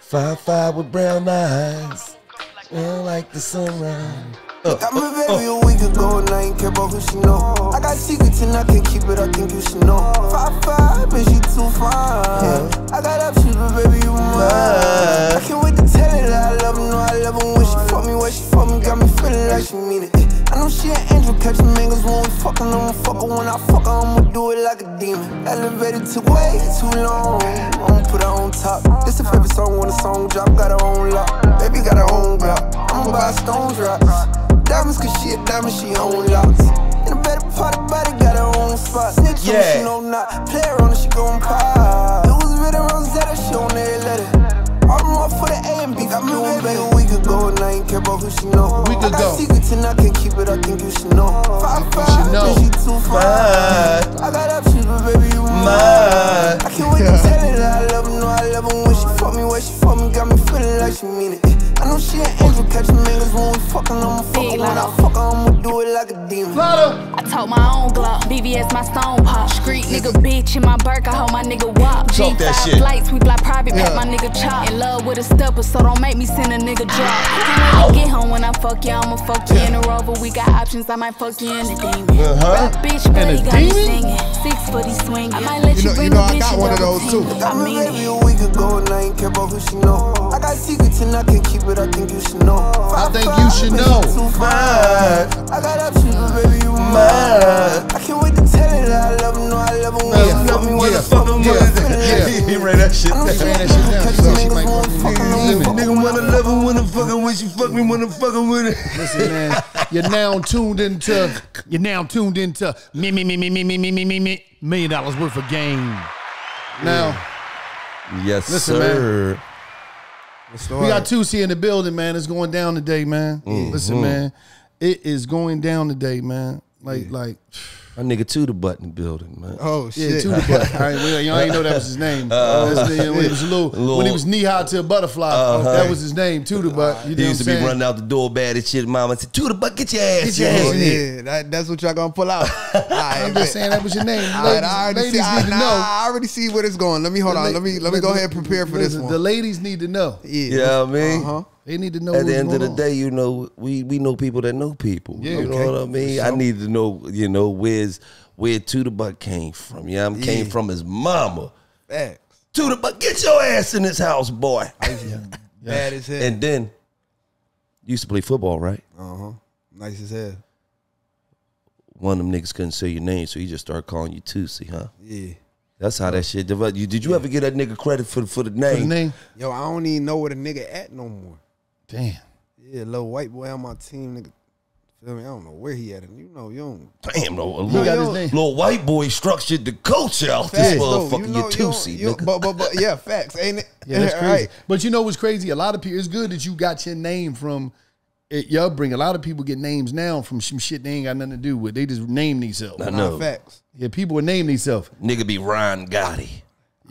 Five five with brown eyes, smell like the sunrise. Uh, Got my baby a week ago and I ain't care about who she know. I got secrets and I can't keep it, I think you should know. Five five, but she too fine. I got options, but baby you mine. I can't wait to tell her that I love her, know I love her when she fuck me, when she fuck me, got me feeling like she mean it. I know she an angel, catching mangoes when we fucking, I'ma fuck her when I fuck her, I'ma do it like a demon. Elevator took way too long, I'ma put her on top. This a favorite song when the song drop, got her own lock. Baby got her own block, I'ma buy stone drops. Diamonds cause she a diamond, she own locks. In a better part of body, got her own spot. Snitch on Yeah. she know not. Player on it, she gon' pop. It was written Rosetta, she on every letter. All them up for the A and B. Got me baby a week ago and I ain't care about who she know. Week I got secrets and I can't keep it, I think you should know. Five five, should know. she too fine. I got options, but baby you mine. I can't wait to tell her that I love her, know I love her when she fuck me, when she fuck me, got me feeling like she mean it. I know she an angel, catching mangoes when we fucking, I'ma fuck her when I Lotto. fuck her, I'ma do it like a demon. I told my own Glock, BVS my stone pop. Street nigga bitch in my Burke, I hold my nigga wop. Talk that G5 shit. flights, we fly private, Yeah. back my nigga chop. In love with a stepper, so don't make me send a nigga drop. Can't wait to get home when I fuck you, I'ma fuck you in a rover. We got options, I might fuck you in a demon. Uh-huh. Rap bitch, And buddy a got me demon? singing. Six footy swinging. I might let You you, know- bring you know, a I bitch got and one of those, too. team. I mean baby it. a week ago and I ain't care about who she know. I got secrets and I can't keep it, I think you should know. I think you should know. too fine. I got options, but baby you mine. I can't wait to tell her that I love her, know I love her when Yeah. she fuck me, when Yeah. she fuck me, Yeah. when she feeling Yeah. like she He ran that shit I know down. she Ran an that shit angel, down. catching So she mangoes might when fuck we you fucking, in I'ma the fuck her Nigga wanna love her when I'm fucking when she fuck me when I'm fucking with her. Listen, man, you're now tuned into you're now tuned into me me me me me me me me me me million dollars worth of game. Now Yes, Listen, sir. We got Toosii in the building, man. It's going down today, man. Mm-hmm. Listen, man, it is going down today, man. Like like My nigga to the button building, man. Oh yeah, shit. to the button. I ain't, we- y'all ain't know that was his name. Uh, that's the- when he was a little, Little- when he was knee high to a butterfly, uh-huh. that was his name. To the uh, butt. You He used to what be running out the door bad as shit. Mama said, "To the butt, get your ass, Get your in ass here." in here. yeah, that, that's what y'all gonna pull out. I'm just saying that was your name. All Ladies, right, I already ladies see. I, need to nah, know. I already see where it's going. Let me hold The on. la- Let me let me go ahead and prepare for this one. The ladies need to know. yeah. Yeah, I mean, Uh-huh. They need to know. at the what's end of the on. day, you know, we we know people that know people. Yeah, you know okay. what I mean. I need to know, you know, where's where to the butt came from. Yeah, I'm came from his mama. Facts. To the get your ass in this house, boy. Bad as hell. And then you used to play football, right? uh huh. Nice as hell. One of them niggas couldn't say your name, so he just started calling you Toosii, huh? Yeah. That's how that shit developed. You did you ever get that nigga credit for for the For the name. Yo, I don't even know where the nigga at no more. Damn. Yeah, little white boy on my team, nigga. Feel me? I don't know where he at. And you know, you don't. Damn, no, a He little, got his name. little white boy structured the coach out. This Facts, though. motherfucker, You you, know, you don't- you- nigga. But but but yeah, facts, ain't it? Yeah, that's crazy. Right. But you know what's crazy? A lot of people. It's good that you got your name from it, your upbringing. A lot of people get names now from some shit they ain't got nothing to do with. They just name themselves. I know. facts. Yeah, people would name themselves. Nigga be Ryan Gotti.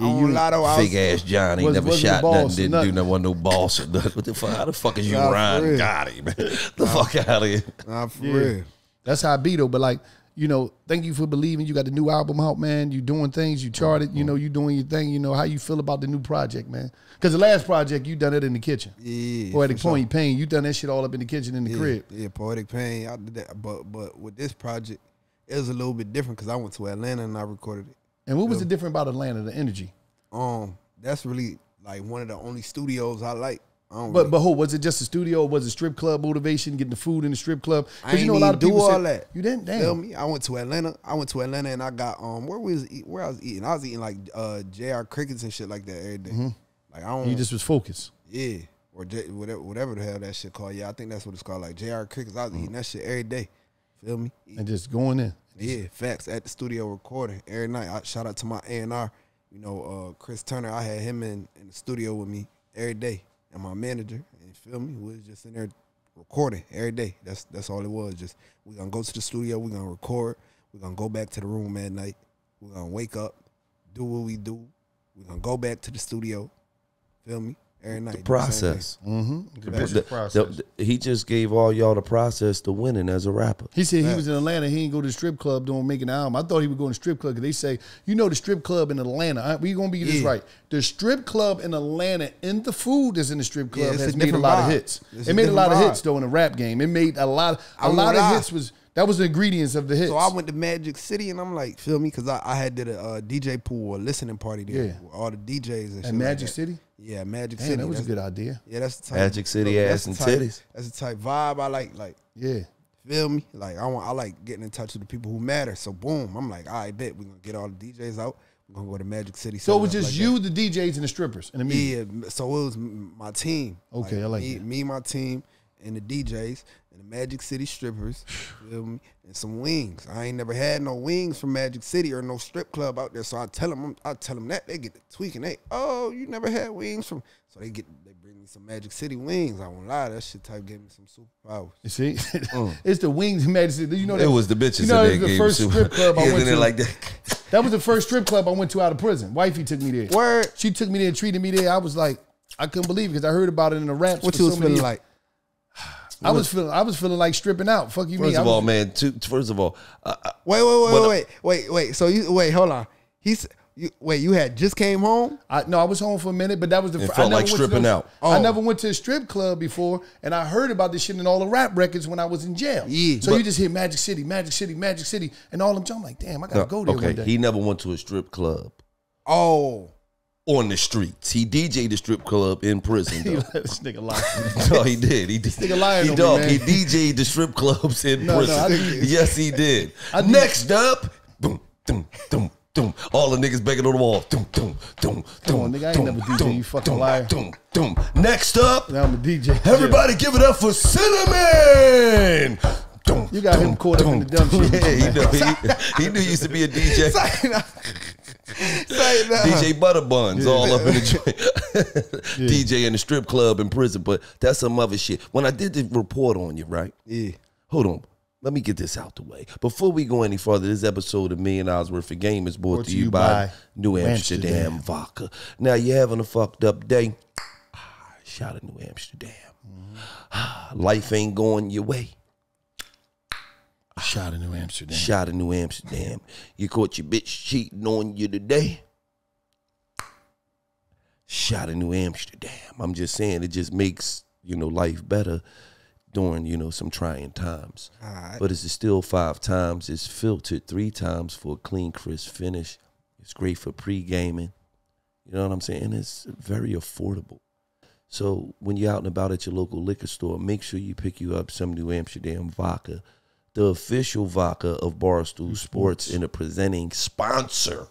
I don't lie though. Was- Fake ass Johnny, Was- never wasn't shot boss nothing, didn't nothing. do nothing, wasn't no boss or nothing. What the fuck? How the fuck is you Nah, for Ryan real. Gotti, man? The fuck out of here. Nah, for Yeah. real. That's how I be though. But like, you know, thank you for believing. You got the new album out, man. You doing things. You charted. You mm-hmm. know, you doing your thing. You know how you feel about the new project, man. Because the last project you done it in the kitchen. Yeah. Poetic for sure. Point Pain. You done that shit all up in the kitchen in the yeah, crib. Yeah, poetic pain. I did that, but but with this project, it was a little bit different because I went to Atlanta and I recorded it. And what was the different about Atlanta? The energy. Um, that's really like one of the only studios I like. I But really, but who was it? Just a studio? or Was it strip club motivation? Getting the food in the strip club? I 'Cause ain't even do people all said- that. You didn't. Damn. me? I went to Atlanta. I went to Atlanta and I got um where was eat, where I was eating. I was eating like uh J.R. Crickets and shit like that every day. Like I don't. You just was focused. yeah or J, whatever whatever the hell that shit called. Yeah, I think that's what it's called. Like J.R. Crickets. I was eating that shit every day. Feel me? and just going in. Yeah, facts at the studio recording every night. I shout out to my A and R, you know, uh, Chris Turner. I had him in, in the studio with me every day, and my manager. And feel me, we was just in there recording every day. That's that's all it was. Just we gonna go to the studio, we gonna record, we gonna go back to the room at night, we gonna wake up, do what we do, we gonna go back to the studio, feel me, every night. do Process. The business The- process. the- he just gave all y'all the process to winning as a rapper. He said he was in Atlanta. He didn't go to the strip club doing making an album. I thought he would go to the strip club because they say, you know, the strip club in Atlanta. I- We gonna be this Yeah. right. The strip club in Atlanta and the food that's in the strip Yeah, club it's a has made a different lot of hits. It's it a made a lot of hits though in the rap game. It made a lot. I A won't lot of lie. hits was that was the ingredients of the hits. So I went to Magic City and I'm like, feel me? Because I, I had did a uh, DJ pool, a listening party there Yeah. with all the DJs and shit. At like Magic that. City? Yeah, Magic Damn, City. that was a good idea. Yeah, that's the type. Magic City look, ass that's and type- titties. That's the type vibe I like. Like, Yeah. feel me? Like I want, I like getting in touch with the people who matter. So boom, I'm like, all right, bet we're gonna get all the DJs out. We're gonna go to Magic City. So it was just like you, the DJs, and the strippers, and the that. media. Yeah, so it was my team. Okay, I like me, that. me, my team, and the DJs and the Magic City strippers. feel me? And some wings. I ain't never had no wings from Magic City or no strip club out there. So I tell them, I tell them that they get the tweaking. They, oh, you never had wings from. So they get, they bring me some Magic City wings. I won't lie, that shit type gave me some superpowers. You see, mm. it's the Wings and Magic City. You know that It was the bitches You know, that it was the first you strip club I Isn't went to. like that? That was the first strip club I went to out of prison. Wifey took me there. Word. She took me there and treated me there. I was like, I couldn't believe it because I heard about it in the raps. What you was so feeling years. like? I was feeling. I was feeling like stripping out. Fuck you, mean? First I of all, man. Two, first of all, uh, uh, Wait, wait, wait, What- wait, wait, wait. So you wait, hold on. He's you, wait. You had just came home. I, no, I was home for a minute, but that was the. It fir- I never like went to stripping no- out. I Oh. never went to a strip club before, and I heard about this shit in all the rap records when I was in jail. Yeah. so But- you just hear Magic City, Magic City, Magic City, and all them. I'm like, damn, I gotta go there okay, one day. he never went to a strip club Oh, on the streets. He DJ'd the strip club in prison. He Though. let this nigga lie. no, he did. He did. nigga lying he me, dog. man. He DJ'd the strip clubs in No, no, prison. Did. yes, he did. Next up, boom, boom, boom. Doom. All the niggas begging on the wall. Doom, doom, doom, Come on, doom, nigga, I ain't doom, never DJ, doom, you fucking doom, liar. Doom, doom. Next up, now I'm a DJ. everybody give it up for Cinnamon. Doom, You got him doom, caught up in the dumb doom. shit. Yeah, he, know, he, he knew he used to be a DJ. Say that. DJ Butterbuns all up in the joint. DJ in the strip club in prison, but that's some other shit. When I did the report on you, right? Yeah. Hold on. Let me get this out the way. Before we go any further, this episode of Million Dollars Worth of Game is brought, to you by, New Amsterdam, Amsterdam. Vodka. Now, you having a fucked up day? Ah, Shout out New Amsterdam. Ah, Life ain't going your way. Shot in New Amsterdam. Shot in New Amsterdam. You caught your bitch cheating on you today. Shot in New Amsterdam. I'm just saying it just makes, you know, life better during, you know, some trying times. Alright. But it's still five times. It's filtered three times for a clean, crisp finish. It's great for pre-gaming. You know what I'm saying? And It's very affordable. So when you're out and about at your local liquor store, make sure you pick you up some New Amsterdam vodka, the official vodka of Barstool Sports and a presenting sponsor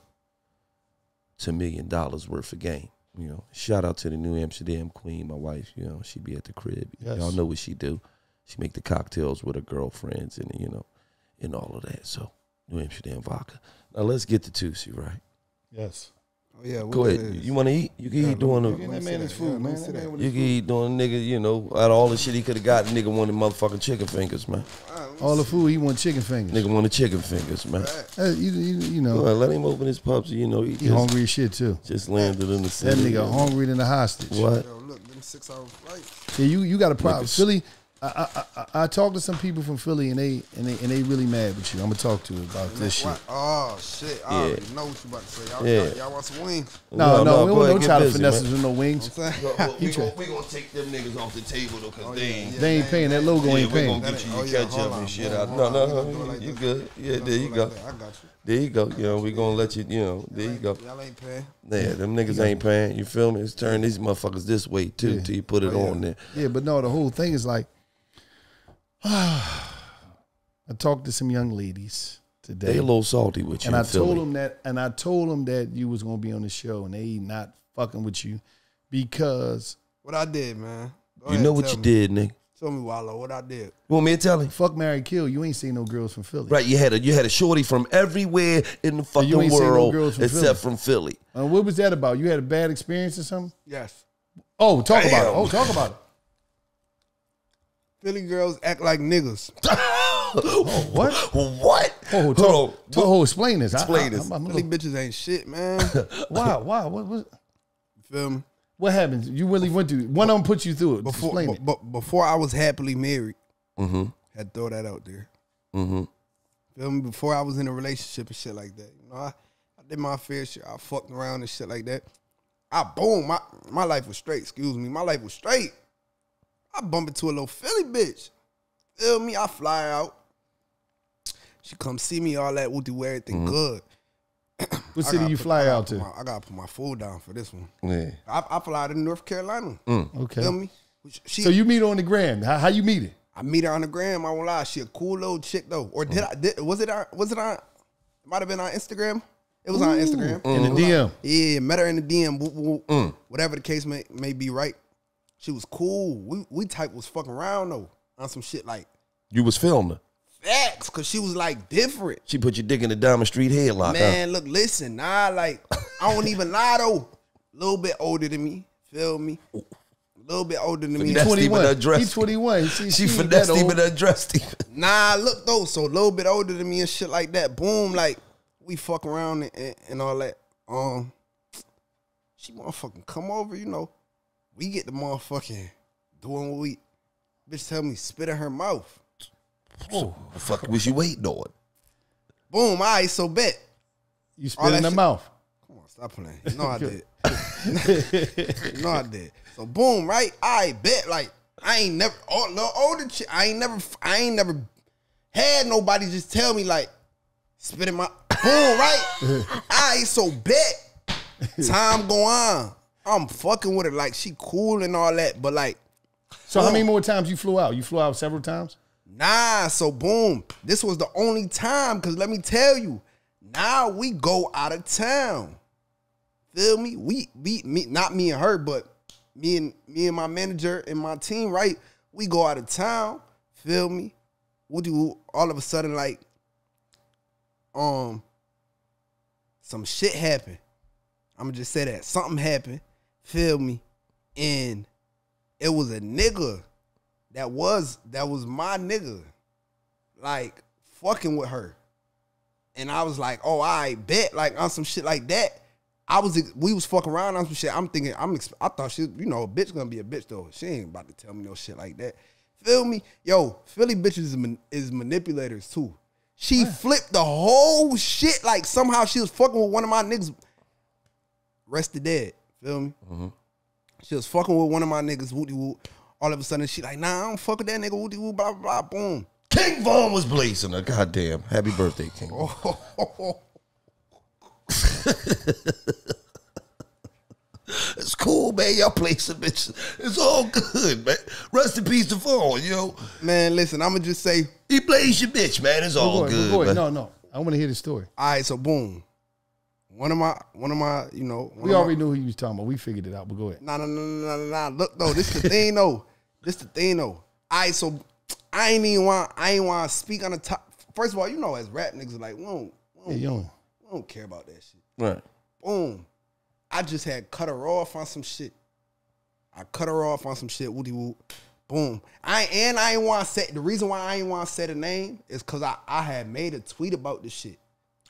to million dollars worth of game. You know, shout out to the New Amsterdam Queen, my wife. You know, she be at the crib. Yes. Y'all know what she do. She make the cocktails with her girlfriends and you know, and all of that. So New Amsterdam vodka. Now let's get to Toosii, right? Yes. Oh yeah. Go ahead. is? You want to eat? You can Yeah, eat doing let me- the. That man see his food, Yeah, man. That that. man You can eat doing nigga, you know, out of all the shit he could have got, nigga wanted motherfucking chicken fingers, man. All the food, he want chicken fingers. Nigga want the chicken fingers, man. Hey, you, you, you know, ahead, let him open his pups, you know, he he just, hungry as shit too. just landed in the sand. That city. nigga hungry than a hostage. What? Yo, look, them six hour flights. Yeah, you you got a problem. Niggas. Philly. I, I I I talked to some people from Philly and they and they and they really mad with you. I'm gonna talk to you about this shit. What? Oh shit! I Yeah. already know what you about to say. Y'all, Yeah. y'all, y'all want some wings? No, no, no. we go don't no get try to busy, finesse man. with no wings. I'm saying. we You try- gonna, we gonna take them niggas off the table though, cause oh, they ain't. They ain't paying. That logo Yeah, ain't we gonna get you Oh, your yeah, ketchup hold on, and shit out. No, no, We gonna do it no, you good. Yeah, there you go. I got you. There you go. You know, we gonna let you, you know, there you go. Y'all ain't paying. Yeah, them niggas ain't paying. You feel me? It's turn these motherfuckers this way too, Yeah. till you put it Oh, on there. Yeah, but no, the whole thing is like, I talked to some young ladies today, They a little salty with you. and in I told them that, and I told them that you was gonna be on the show, and they not fucking with you because What I did, man. Go You know what you me. did, nigga. Tell me, Wallo, what I did. You want me to tell him? fuck Mary Kill, you ain't seen no girls from Philly. Right, you had a you had a shorty from everywhere in the fucking you ain't seen no world girls from except from Philly. Uh, what was that about? You had a bad experience or something? Yes. Oh, talk about it. Oh, talk about it. Philly girls act like niggas. What? What? Oh, Hold talk, on. talk, oh, explain this. Explain I, this. I'm- I'm Philly little- bitches ain't shit, man. why? Why? What was? You feel me? What happens? You really went through. One of them put you through it. before Explain bu- it. bu- before I was happily married, Mm-hmm. had to throw that out there. Mm-hmm. Feel me? Before I was in a relationship and shit like that. You know, I, I did my fair share. I fucked around and shit like that. I boom, my my life was straight. Excuse me, my life was straight. I bump into a little Philly bitch. Feel me? I fly out. She come see me, all that. We'll do everything mm-hmm. good. What city you fly I gotta out to? my- I gotta put my foot down for this one. Yeah. I, I fly to North Carolina. Mm. Okay. Feel me? She, So you meet on the gram. How, how you meet it? I meet her on the gram. I won't lie. She a cool little chick though. Or did mm. I? Did, was it on? Was it on? Might have been on Instagram. It was on Instagram. Mm-hmm. In the It was on- DM. yeah, met her in the DM. whoop, whoop. Mm. Whatever the case may, may be, right? She was cool. We we type was fucking around though on some shit like You was filming. facts, cause she was like different. She put your dick in the Diamond Street headlock. Man, look, listen, nah, like I don't even lie though. A little bit older than me. Feel me? A little bit older than me. Finesse him and 21. undressed He's 21. See, Huh? She finessed that him and undressed him. Nah, look though, so a little bit older than me and shit like that. Boom, like we fuck around and, and, and all that. Um, she motherfucking come over, you know. We get the motherfucking doing what we. Bitch, tell me spit in her mouth. Oh, the fuck was you waiting on? Boom, all right, so bet. You spit in the shit- mouth. Come on, stop playing. You know I did. know I did. So boom, right? I bet like I ain't never little older chick. I ain't never I ain't never had nobody just tell me like spit in my boom, right? I so bet. Time go on. I'm fucking with her like she cool and all that, but like So how Oh. many more times you flew out? You flew out several times. Nah, so boom. This was the only time, cause let me tell you, now we go out of town. Feel me? We we me not me and her, but me and me and my manager and my team, right? We go out of town. Feel me? We do all of a sudden like um some shit happened. I'ma just say that. Something happened. Feel me? And it was a nigga that was that was my nigga, like fucking with her, and I was like, oh, I bet like on some shit like that. I was we was fucking around on some shit. I'm thinking I'm I thought she you know a bitch gonna be a bitch though. She ain't about to tell me no shit like that. Feel me, yo? Philly bitches is, man, is manipulators too. She flipped the whole shit like somehow she was fucking with one of my niggas. Rested dead. Feel me? Mm-hmm. She was fucking with one of my niggas. Woody woo. All of a sudden, she like, nah, I don't fuck with that nigga. Woody woo. Blah blah blah. Boom. King Von was blazing her. Goddamn. Happy birthday, King. It's cool, man. Y'all play some bitches. It's all good, man. Rest in peace to Von, yo. Man, listen, I'ma just say, He plays your bitch, man. It's all Go ahead, good, go ahead. man. No, no. I want to hear the story. all right, so boom. One of my, one of my, you know, We already my, knew who you was talking about. We figured it out. But go ahead. Nah, nah, nah, nah, nah, nah. Look though, this the thing though. This the thing though. All right, so I ain't even want, I ain't want to speak on the top. First of all, you know, as rap niggas, like we don't, we don't, you don't. we don't care about that shit. Right. Boom. I just had cut her off on some shit. I cut her off on some shit. Woody woo. Boom. I and I ain't want to say the reason why I ain't want to say the name is because I, I had made a tweet about this shit.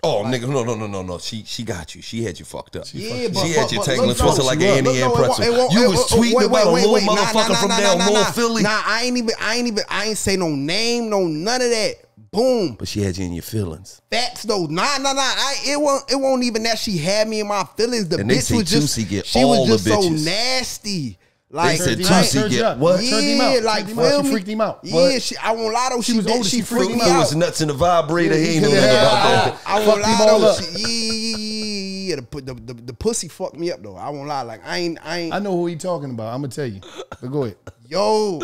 Oh, nigga, no, no, no, no, no. She she got you. She had you fucked up. Yeah, but- she had but- you but tangling look, twisted like she an was. Indian Look, no, it won't- it won't- You was won't- tweeting wait, about wait, a little wait. Nah, motherfucker nah, from nah, down nah, North nah. Philly. Nah, I ain't even I ain't even I ain't say no name, no none of that. Boom. But she had you in your feelings. Facts though. Nah, nah, nah. I it won't it won't even that she had me in my feelings. The And they bitch say was just Juicy get she all was the just so nasty. Like said Turned him I- out, Juicy turned you get out. what? Turned him Yeah, out. like Turned him out. feel She me? freaked him out. Yeah, she, I won't lie though. She, was did- older, She she freaked freaked me him It out. was nuts in the vibrator. He ain't know Yeah. nothing about that. I won't lie though. She, yeah, yeah, yeah, yeah. The, the, the, the pussy fucked me up though. I won't lie. Like I ain't, I ain't. I know who he talking about. I'm gonna tell you. But go ahead. yo,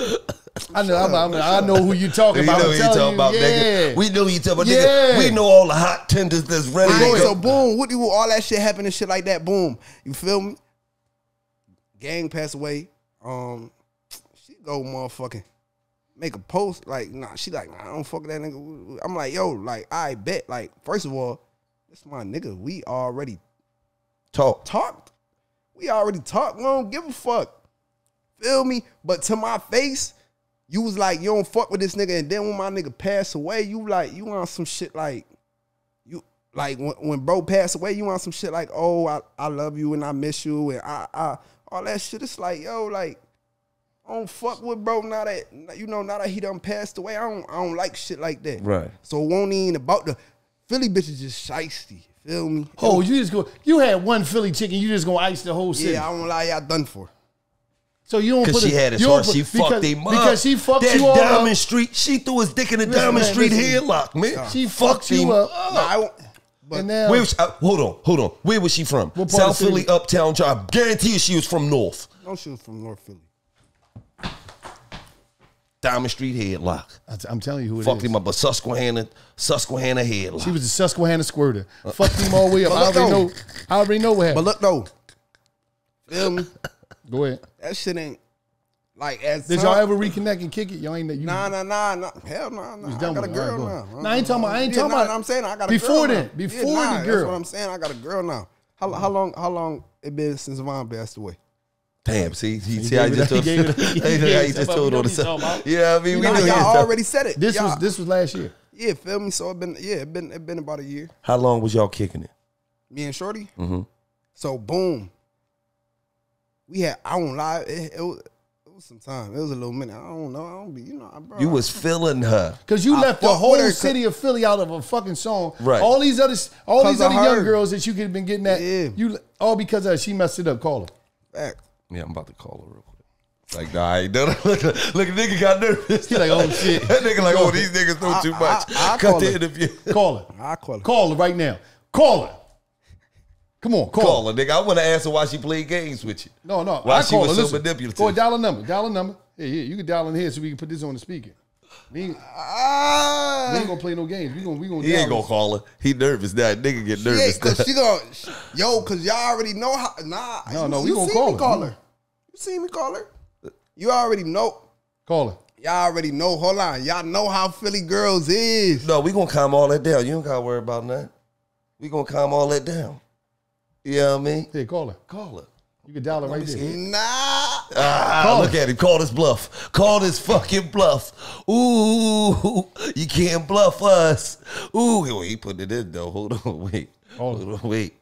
I know. I'm, I'm, I know who you talking You about. know I'm who you telling talking about, yeah. nigga. We know you talking about, Yeah. nigga. We know all the hot tenders that's ready Alright, to so boom, what do all that shit happen and shit like that? Boom, you feel me? Gang passed away. Um, she go motherfucking make a post like, nah. She like, nah, I don't fuck that nigga. I'm like, yo, like, I bet. Like, first of all, this my nigga. We already Talk. talked. We already talked. We don't give a fuck. Feel me? But to my face, you was like, you don't fuck with this nigga. And then when my nigga passed away, you like, you want some shit like, you like when, when bro passed away, you want some shit like, oh, I, I love you and I miss you and I, I all that shit. It's like, yo, like, I don't fuck with bro now that you know now that he done passed away. I don't I don't like shit like that. Right. So it won't even about the Philly bitches just shiesty. Feel me? Oh, you just go. You had one Philly chicken. You just gonna ice the whole city. yeah, I don't lie, y'all done for. so you don't Cause put she a- had his you don't heart, put- she because, fucked him up. because she fucked that you all Diamond up. Street. She threw his dick in the Listen, Diamond man, Street listen. headlock, man. She fucked you him up. Nah, I won't. But And now, Where was she, uh, hold on, hold on. Where was she from? What part South the? Philly, Uptown Drive. Guarantee you she was from North. no she was from North Philly. Diamond Street headlock. I- I'm telling you who it Fucked is. him up a Susquehanna, Susquehanna headlock. She was a Susquehanna squirter. Fucked him all the way up. I look already though. know. I already know what But look though, feel me? Go ahead. That shit ain't like as Did y'all ever reconnect and kick it? Y'all ain't. You, Nah, nah, nah, nah. Hell nah, nah. I got a with it. All girl right, now. ahead. Nah, I ain't talking about- I ain't Yeah, talking nah, about- I'm saying I got a Before girl then, now. before yeah, the girl. That's what I'm saying. I got a girl now. How, how long? How long it been since Von passed away? Damn, see, he, see gave how it he just told He gave it up. He Hey, gave how it he up. just told on himself. Yeah, I mean, we know y'all already said it. This was this was last year. yeah, feel me. So it been yeah, it been it been about a year. How long was y'all kicking it? Me and Shorty. Mm-hmm. So boom, we had. I won't lie. It, it was. It was some time. It was a little minute. I don't know. I don't be. You know. I- Bro, You was feeling her. Cause you I left the fuck whole with her 'cause- city of Philly out of a fucking song. Right. All these other, all 'Cause these of other young girls that you could have been getting at. Yeah. You all because of her, she messed it up. Call her. back. Yeah, I'm about to call her real quick. Like, nah, I ain't done. Look, look, nigga got nervous. He like, oh, shit. that nigga like, oh, these niggas know I- too I- much. I Cut call the her. interview. Call her. I call her. Call her right now. Call her. Come on, call, Call her. her, nigga. I want to ask her why she played games with you. No, no. Why I she call was her. so Listen. manipulative. Go ahead, dial a number. Dial a number. Yeah, yeah. You can dial in here so we can put this on the speaker. We ain't, we Ah, ain't gonna play no games. We gonna we gonna. He ain't gonna this. call her. He nervous now. Nigga get nervous. yeah, cause now. she gonna, yo, cause y'all already know how. Nah, No, you, no, we you gonna call me her. call We- her. You see me call her. You already know. Call her. Y'all already know. Hold on, y'all know how Philly girls is. No, we gonna calm all that down. You don't gotta worry about that. We gonna calm all that down. You know what I mean? Hey, call her. Call her. You can dial her right there. Nah, Ah, Call look at him. Call this bluff. Call this fucking bluff. Ooh, you can't bluff us. Ooh, oh, he put it in though. Hold on, wait. Hold Hold on, wait.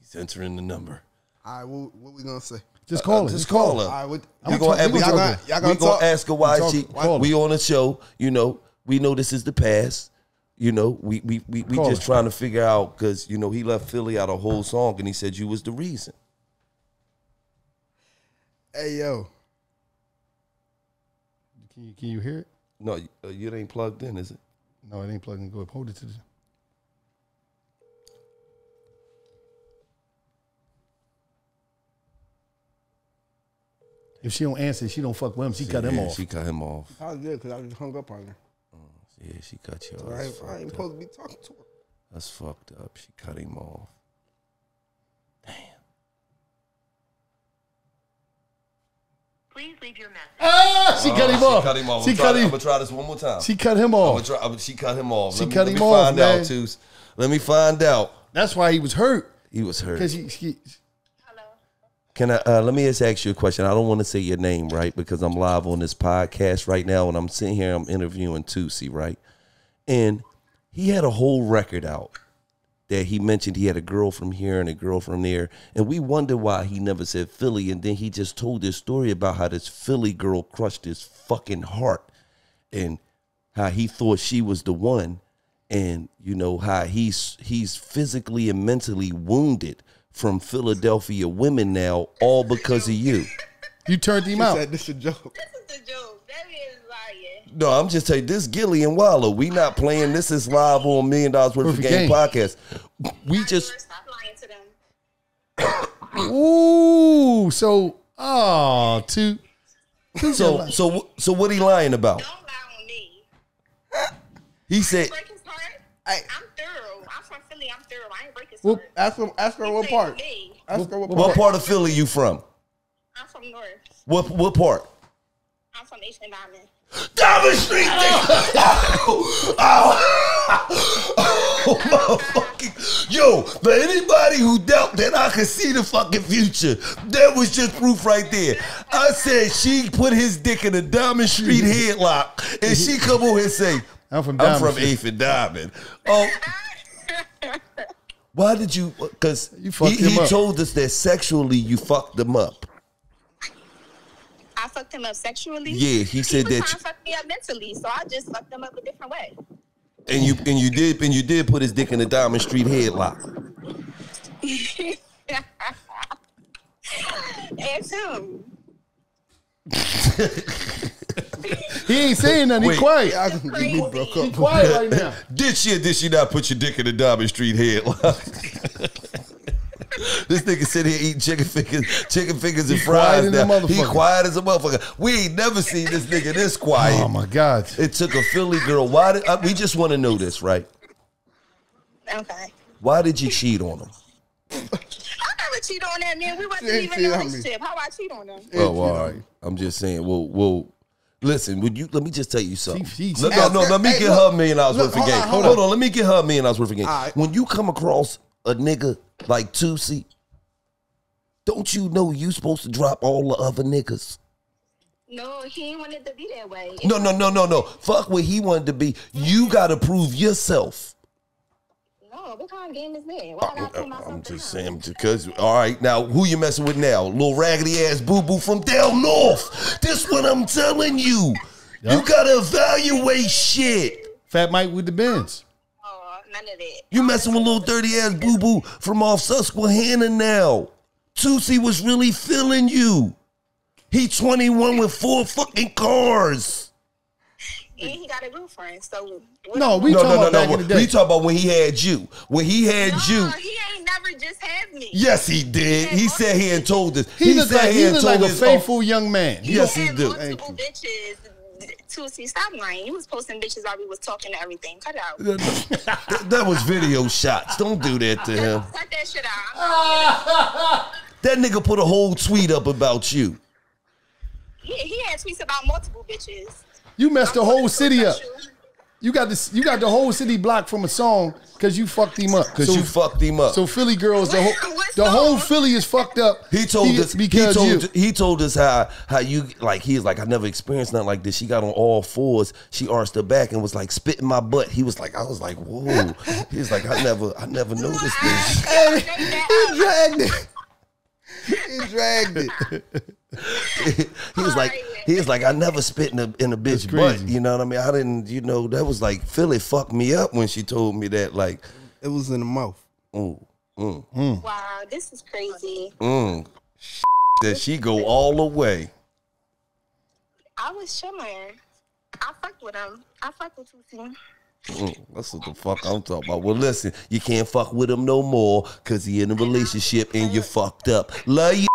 He's entering the number. all right. What, what we gonna say? Just call her. Uh, Just Just call call her. her. All right, We I'm gonna, talk- we we y'all gonna, gonna- y'all gonna we gonna ask her why she. call. We on the show. You know, we know this is the past. You know, we we we, we just her. trying to figure out because you know he left Philly out a whole song and he said you was the reason. hey yo, Can you can you hear it? No, uh, you ain't plugged in, is it? No, it ain't plugged in. Go ahead. Hold it to the. If she don't answer, she don't fuck with him. She cut him Yeah, off. She cut him off. I was good because I just hung up on her. Yeah, she cut you off. I That's ain't, I ain't supposed to be talking to her. That's fucked up. She cut him off. Damn. Please leave your message. Ah, she cut him Oh, off. She cut him off. She I'm, cut trying, I'm gonna try this one more time. She cut him I'm off. gonna try, I'm- she cut him off. She let me, cut let him me off, find man. out, Toots. Let me find out. That's why he was hurt He was hurt. because he, he Hello. Can I uh, let me just ask you a question? I don't want to say your name, right? Because I'm live on this podcast right now, and I'm sitting here, I'm interviewing Toosii, right? And he had a whole record out that he mentioned he had a girl from here and a girl from there, and we wonder why he never said Philly, and then he just told this story about how this Philly girl crushed his fucking heart, and how he thought she was the one, and you know how he's he's physically and mentally wounded from Philadelphia women now, all because of you. you turned him She out. said this a joke. This is a joke. That is lying. No, I'm just saying this Gillie and Wallo. We not playing. This is live on Million Dollars Worth of Game Game. podcast. We just Stop lying to them. Ooh, so oh, two. so so so what he lying about? Don't lie on me. He said Break his heart. Hey. I'm thorough. I'm from Philly. I'm thorough. I ain't break his Well, heart. Ask her, ask her what part. Me. Ask her what What what part. part of Philly you from? I'm from North. What what part? I'm from East and Diamond. Diamond Street. oh, oh, oh, motherfucking. Yo, for anybody who doubt that I could see the fucking future, that was just proof right there. I said she put his dick in a Diamond Street headlock, and she come over and say, I'm from I'm from Eighth and Diamond. Oh. Why did you? Because You he, he up. told us that sexually you fucked them up. I fucked him up sexually. Yeah, he said was that trying you- to fuck me up mentally, so I just fucked him up a different way. And you and you did and you did put his dick in the Diamond Street headlock. Ask him. He ain't saying nothing. He quiet. I can get me broke He quiet right now. Did she or did she not put your dick in the Diamond Street headlock? this nigga sit here eating chicken fingers, chicken fingers and He fries. in Now. He quiet as a motherfucker. We ain't never seen this nigga this quiet. Oh my God. It took a Philly girl. Why did uh, we just want to know this, right? Okay. Why did you cheat on him? I never cheat on that man. We wasn't even in cheat a relationship. How I cheat on him? Oh, all right. I'm just saying. Well, well. Listen, would you let me just tell you something? She- she- no, no, no, let me Hey, get look. her a million dollars Look, worth of game. on, Hold, hold on. let me get her a million dollars worth of game. All right. When you come across a nigga like Toosii, don't you know you supposed to drop all the other niggas? No, he ain't wanted to be that way. No, no, no, no, no. Fuck what he wanted to be. You gotta prove yourself. No, what kind of game is that? Why uh, I gotta prove myself I'm just him? saying because all right now who you messing with now? Little raggedy ass boo boo from down north. This what I'm telling you. You gotta evaluate shit. Fat Mike with the bins. Oh, none of that. You messing with little dirty ass boo boo from off Susquehanna now. Toosii was really feeling you. He 21 with four fucking cars. And he got a girlfriend, so. what No, we no, talking no, no, about back no. in the day. We talk about when he had you. When he had No, you. he ain't never just had me. Yes, he did. He said he had told us. He, look said like, he had look told like a his- oh, faithful young man. You Yes, he had do. multiple bitches. To see, stop lying. You was posting bitches while we was talking to everything. Cut out. That, that was video shots. Don't do that to him. Cut that shit out. That nigga put a whole tweet up about you. he, he had tweets about multiple bitches. You messed the whole city up. You got this. You got the whole city blocked from a song because you fucked him up. Cause you fucked him up. So Philly girls, the whole the whole? Philly is fucked up. he told us he because told you. he told us how how you like he's like I never experienced nothing like this. She got on all fours. She arched her back and was like spitting my butt. He was like I was like whoa. He's like I never I never noticed this. And he dragged it. He dragged it. he was like he was like I never spit in a in a bitch butt. You know what I mean? I didn't you know that was like Philly fucked me up when she told me that like It was in the mouth. mm, mm, out. Wow, this is crazy. mm. that she go all the way. I was chilling. I fucked with him. I fucked with Toosii. Mm, that's what the fuck I'm talking about. Well, listen, you can't fuck with him no more because he in a relationship and you fucked up. Love you.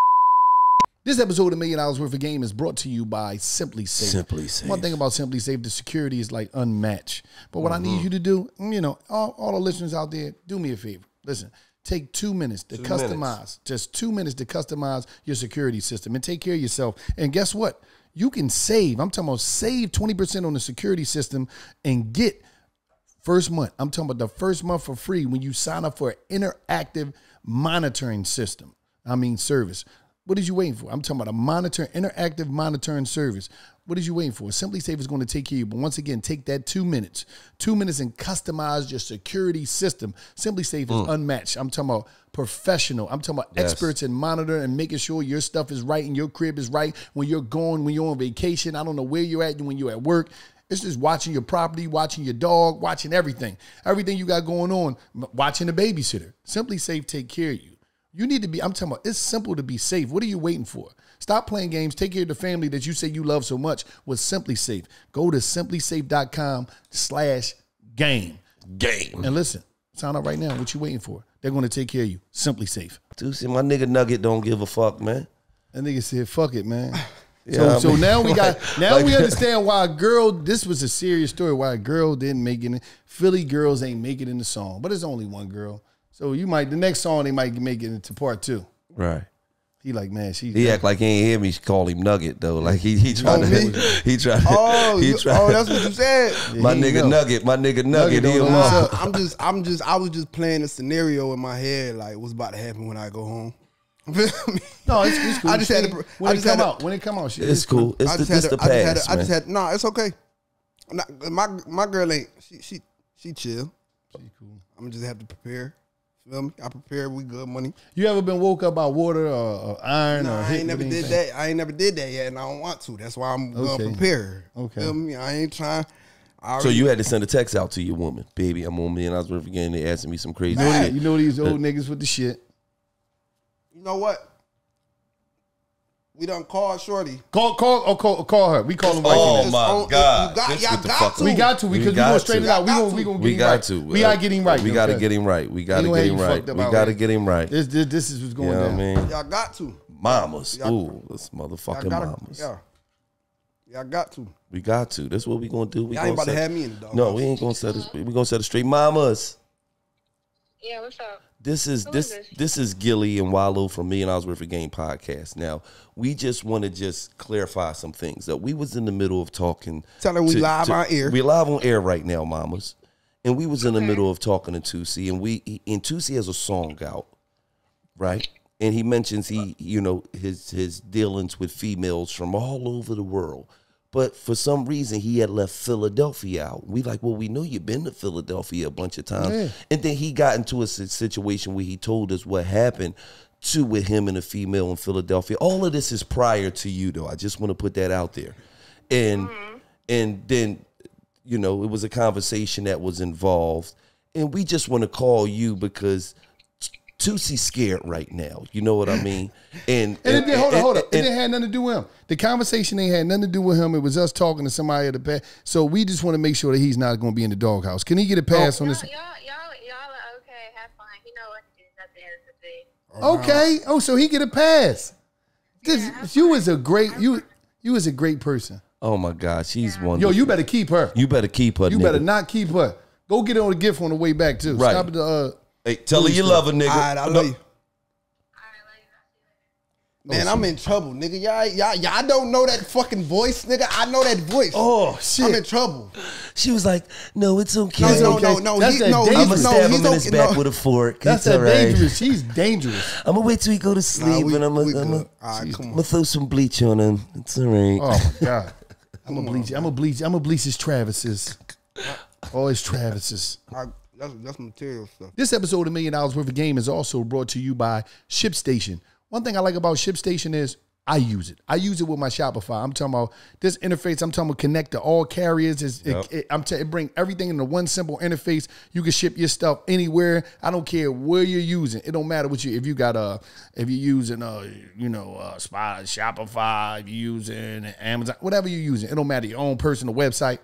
This episode of Million Dollars Worth of Game is brought to you by SimpliSafe. Simply Safe. One thing about SimpliSafe, the security is like unmatched. But what I Mm-hmm. need you to do, you know, all, all the listeners out there, do me a favor. Listen, take two minutes to customize, minutes. just two minutes to customize your security system and take care of yourself. And guess what? You can save. I'm talking about save 20% on the security system and get First month. I'm talking about the first month for free when you sign up for an interactive monitoring system. I mean service. What is you waiting for? I'm talking about a monitor, interactive monitoring service. What is you waiting for? SimpliSafe is going to take care of you. But once again, take that two minutes. Two minutes and customize your security system. SimpliSafe is mm. unmatched. I'm talking about professional. I'm talking about Yes. experts in monitoring and making sure your stuff is right and your crib is right when you're going, when you're on vacation. I don't know where you're at when you're at work. It's just watching your property, watching your dog, watching everything. Everything you got going on, watching the babysitter. SimpliSafe take care of you. You need to be, I'm talking about, it's simple to be safe. What are you waiting for? Stop playing games. Take care of the family that you say you love so much with SimpliSafe. Go to simplisafe.com slash game. Game. And listen, sign up right now. What you waiting for? They're going to take care of you. SimpliSafe. Dude, see, my nigga Nugget don't give a fuck, man. That nigga said, fuck it, man. Yeah, so, I so mean, now we got now like- we understand why a girl this was a serious story why a girl didn't make it in Philly girls ain't make it in the song but it's only one girl so you might the next song they might make it into part two Right. he like man she He act like he ain't hear me call him Nugget though. Like he he tried Oh, to me? he tried Oh, he you- tried oh, that's what you said. my nigga know. Nugget, my nigga Nugget, don't he a know what's mother- up. I'm just, I'm just, I was just playing a scenario in my head, like what's about to happen when I go home. Feel me? no it's, it's cool I just had She- to- when I it just come had to- out when it come out shit, It's cool. It's I the, just had this to, the I just had past, to, I just had, no, it's okay. Not- my my girl ain't, she she she chill. She cool. I'm gonna just have to prepare. Feel me? I prepared. We good money. You ever been woke up by water or, or iron Nah, or I ain't never with did that. I ain't never did that yet, and I don't want to. That's why I'm Okay. gonna prepare. Okay. Feel me? I ain't trying. I So you had to send a text out to your woman, baby. I'm on me, and I was again. They asking me some crazy You know, shit. you know these old uh, niggas with the shit. You know what? We done called Shorty. Call, call, or call, call her. We call them right Oh now. my on- God! you got- This y'all got to. We got to because we, got gonna straighten to. it out. We gonna we gonna get We him got right. to. We gotta uh, get him right. We got to get him right. We got to get him right. We got to get him right. This, this, this is what's going You know what I mean? Y'all got to. Mamas. Y'all- Ooh, this motherfucking gotta, mamas. Yeah. Y'all got to. We got to. That's what we gonna do. We Y'all ain't gonna about to have me in the dog. No, we ain't gonna set us. We gonna set it straight. Mamas. Yeah, what's up? This is oh Who this is this? this is Gillie and Wallo from Me and I was with a Game podcast. Now we just want to just clarify some things that we was in the middle of talking. Tell her we live on air. We live on air right now, mamas, and we was in the middle of talking to Toosii, and we and Toosii has a song out, right? And he mentions he you know his his dealings with females from all over the world. But for some reason, he had left Philadelphia out. We like, well, we know you've been to Philadelphia a bunch of times. Yeah. And then he got into a situation where he told us what happened to with him and a female in Philadelphia. All of this is prior to you, though. I just want to put that out there. And mm-hmm. and then, you know, it was a conversation that was involved, and we just want to call you because. Toosii's scared right now. You know what I mean? And, And it did, hold on, hold on. It and- didn't have nothing to do with him. The conversation ain't had nothing to do with him. It was us talking to somebody at the past. So we just want to make sure that he's not going to be in the doghouse. Can he get a pass on this? y'all, y'all, y'all are okay. Have fun. You know what it is at the end of the day. Okay. Oh, so he get a pass. This, you was a great you. You was a great person. Oh my God, she's one. Yo, you better keep her. You better keep her. You nigga. better not keep her. Go get her on a gift on the way back too. Right. Stop at the. Uh, Hey, tell her you love her, nigga. All right, I No, love you. Man, I'm in trouble, nigga. Y'all, y'all, y'all don't know that fucking voice, nigga. I know that voice. oh shit! I'm in trouble. She was like, "No, it's okay. No, no, okay. no, no. That's he, that no, dangerous. I'm he's, gonna no, stab he's him in his back no. with a fork. That's it's that all right. dangerous. She's dangerous. I'm gonna wait till he go to sleep, we- and I'm gonna, I'm good. gonna, All right, come I'm gonna throw some bleach on him. It's all right. Oh my god! I'm gonna bleach. I'm gonna bleach. I'm gonna bleach his Travis's. All his Travis's. I, that's, that's material stuff. This episode of Million Dollars Worth of Game is also brought to you by ShipStation. One thing I like about ShipStation is I use it. I use it with my Shopify. I'm talking about this interface. I'm talking about connect to all carriers. It's, Yep. it, it, I'm t- it bring everything into one simple interface. You can ship your stuff anywhere. I don't care where you're using. It don't matter what you if you got a if you're using a you know a spot Shopify, if you're using Amazon, whatever you're using. It don't matter your own personal website.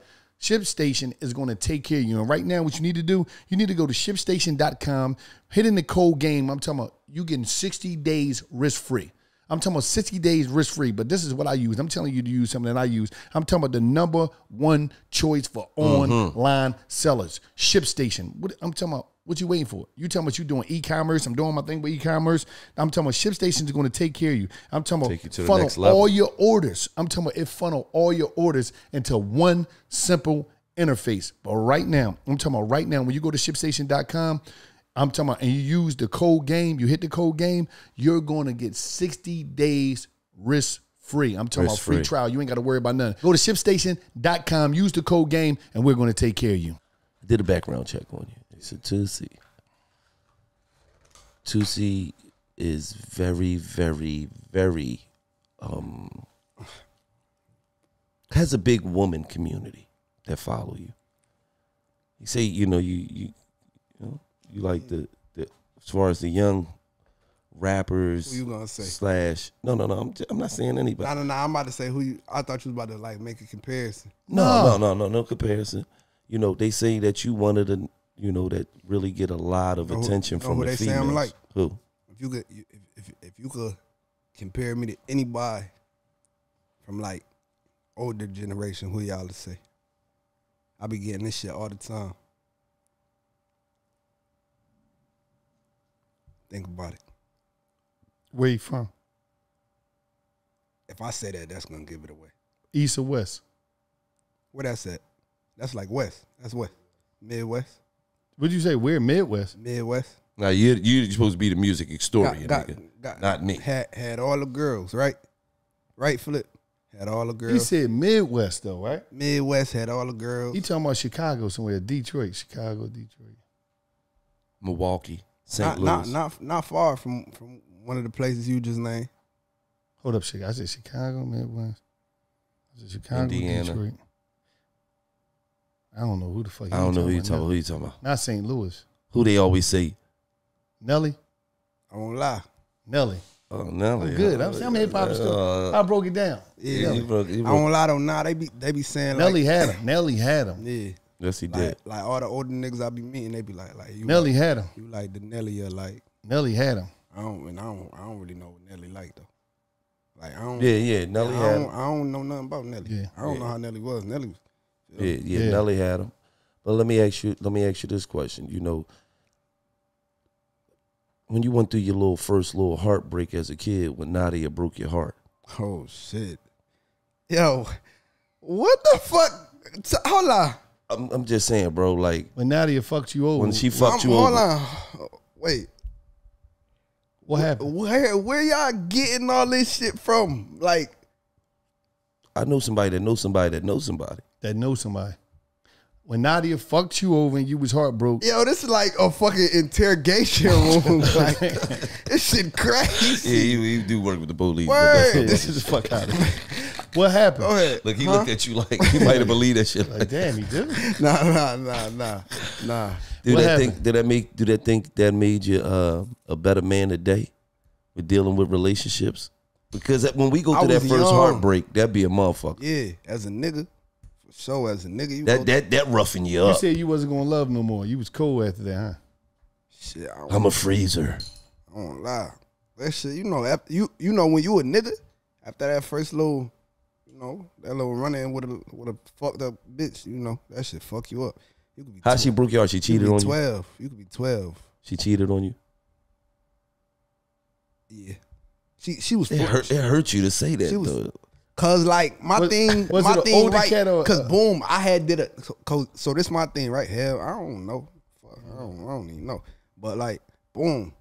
ShipStation is going to take care of you. And right now, what you need to do, you need to go to shipstation.com, hit in the code game. I'm talking about you getting 60 days risk free. I'm talking about 60 days risk free, but this is what I use. I'm telling you to use something that I use. I'm talking about the number one choice for mm-hmm. online sellers, ShipStation. What, I'm talking about what you waiting for? You talking about you doing e-commerce? I'm doing my thing with e-commerce. I'm talking about ShipStation is going to take care of you. I'm talking about Take you to funnel all your orders. I'm talking about it funnel all your orders into one simple interface. But right now, I'm talking about right now, when you go to shipstation.com, I'm talking about, and you use the code game, you hit the code game, you're going to get 60 days risk free. I'm talking about free Risk-free. trial. You ain't got to worry about nothing. Go to shipstation.com, use the code game, and we're going to take care of you. I did a background check on you. They said Toosii. Toosii is very, very, very um has a big woman community that follow you. You say, you know, you you you know, you like the the as far as the young rappers Who you gonna say? slash no no no I'm, j- I'm not saying anybody Nah, nah, nah. I'm about to say who you. I thought you was about to like make a comparison. No, no, no, no, no comparison. You know, they say that you one of the, you know, that really get a lot of Know who- attention know from who the they females. I'm like? Who? If you could, if, if if you could compare me to anybody from like older generation, who y'all to say? I be getting this shit all the time. Think about it. Where you from? If I say that, that's gonna give it away. East or West? Where that's at? That's like West. That's West. Midwest. What'd you say? We're Midwest. Midwest. Now you you supposed to be the music historian, Got- nigga. got- got- not me. Had had all the girls, right? Right flip. Had all the girls. He said Midwest, though, right? Midwest had all the girls. He talking about Chicago somewhere, Detroit, Chicago, Detroit. Milwaukee. St. Not, Louis. not not not far from from one of the places you just named. Hold up, Chicago. I said Chicago, Midwest. I said Chicago, Indiana. Detroit. I don't know who the fuck. I don't know who you talking. now. Who you talking about? Not St. Louis. Who they always say? Nelly. I won't lie. Nelly. Oh, Nelly. I'm good. I'm, I'm hip hop still. Uh, I broke it down. Yeah, you broke- you I broke- won't lie though. Nah, they be they be saying Nelly like, had him. Nelly had him. yeah, Yes, he like, did. like all the older niggas I be meeting, they be like like you Nelly like, had him. you like the Nelly or like Nelly had him. I don't and I don't I don't really know what Nelly like though. Like I don't Yeah, yeah. Nelly I had don't, him. I don't know nothing about Nelly. Yeah. I don't know how Nelly was. Nelly was Yeah, yeah, Yeah. Nelly had him. But let me ask you. Let me ask you this question. You know, when you went through your little first little heartbreak as a kid, when Nadia broke your heart, Oh shit. Yo, what the fuck? T- hold on. I'm, I'm just saying, bro. Like When Nadia fucked you over, when she fucked I'm- you hold over. on. Wait. what happened? Where where y'all getting all this shit from? Like, I know somebody that knows somebody that knows somebody. That know somebody. When Nadia fucked you over and you was heartbroken. yo, this is like a fucking interrogation room. like, this shit crazy. Yeah, he, he do work with the police. but Word. that's- This is the fuck out of here. What happened? Go ahead. Look, he Huh? looked at you like he might have believed that shit. Like, Like, damn, he did. Nah, nah, nah, nah, nah. do What that happened? think? Did that make? Do that think that made you uh, a better man today with dealing with relationships? Because when we go through that first young. heartbreak, that'd be a motherfucker. Yeah, as a nigga, for sure, as a nigga, you go That that that roughen you You up. You said you wasn't gonna love no more. You was cold after that, huh? shit. I don't, I'm a freezer. I don't lie. That shit, you know, after, you you know when you a nigga, after that first little, you know, that little run in with a with a fucked up bitch, you know, that shit fuck you up. You could be How tw- she broke your heart? She you could cheated be on you. twelve. You could be twelve. She cheated on you. Yeah. She she was It hurt. It hurt you to say that She was- though. Cause like my Was- thing, was my thing, right? or- Cause boom, I had did a So, so this my thing, right? Hell, I don't know. Fuck, I don't, I don't even know. But like, boom,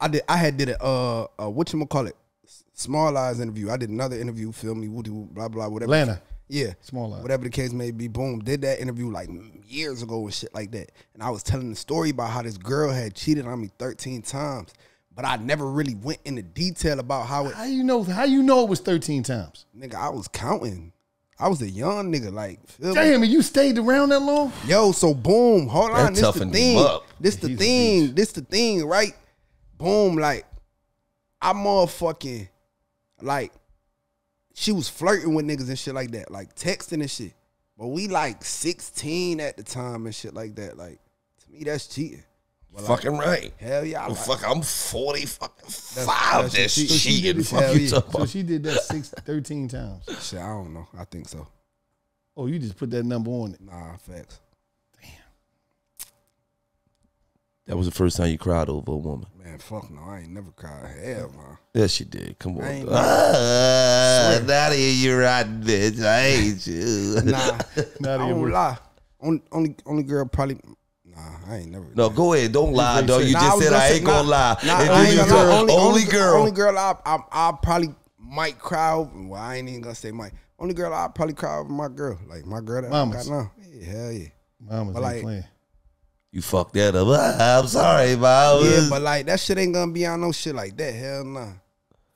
I did. I had did a uh, uh what you call it? Small eyes interview. I did another interview. Film me, woody, blah blah, whatever. Atlanta. Yeah, Small Eyes. Whatever the case may be, boom, did that interview like years ago and shit like that. And I was telling the story about how this girl had cheated on me 13 times, but I never really went into detail about how it. How you know? How you know it was thirteen times? Nigga, I was counting. I was a young nigga, like, feel me? Damn, and you stayed around that long? Yo, so boom, hold That on. This the thing. up. This the He's thing. This the thing, right? Boom, like I motherfucking like she was flirting with niggas and shit like that, like texting and shit. But we like 16 at the time and shit like that. Like to me, that's cheating. But, like, Fucking right. hell yeah, I Oh, fuck, I'm 40 fucking five. that's That's your. So she did cheating. it- Fuck hell you yeah. So she did that six, 13 times. shit. I don't know. I think so. Oh, you just put that number on it. Nah, facts. Damn. That was the first time you cried over a woman. Man, fuck no. I ain't never cried. Hell, man. Yes, you did. Come I on. ain't Ah, Nadia, you rotten bitch. I hate you. Nah, Not I even won't lie. Only, only, only girl probably. Nah, I ain't never. No, go ahead. Don't lie, what though. you You Nah, I just said I ain't gonna lie. Nah, And I then ain't you gonna said, lie. Only, only only girl. Only girl I, I I probably might cry over. Well, I ain't even gonna say might. Only girl I probably cry over my girl. Like my girl that Mamas. I got now. Yeah, hell yeah. Mama's But like- playing. You fucked that up. Ah, I'm sorry, Bob. Yeah, but like that shit ain't gonna be on no shit like that. Hell nah.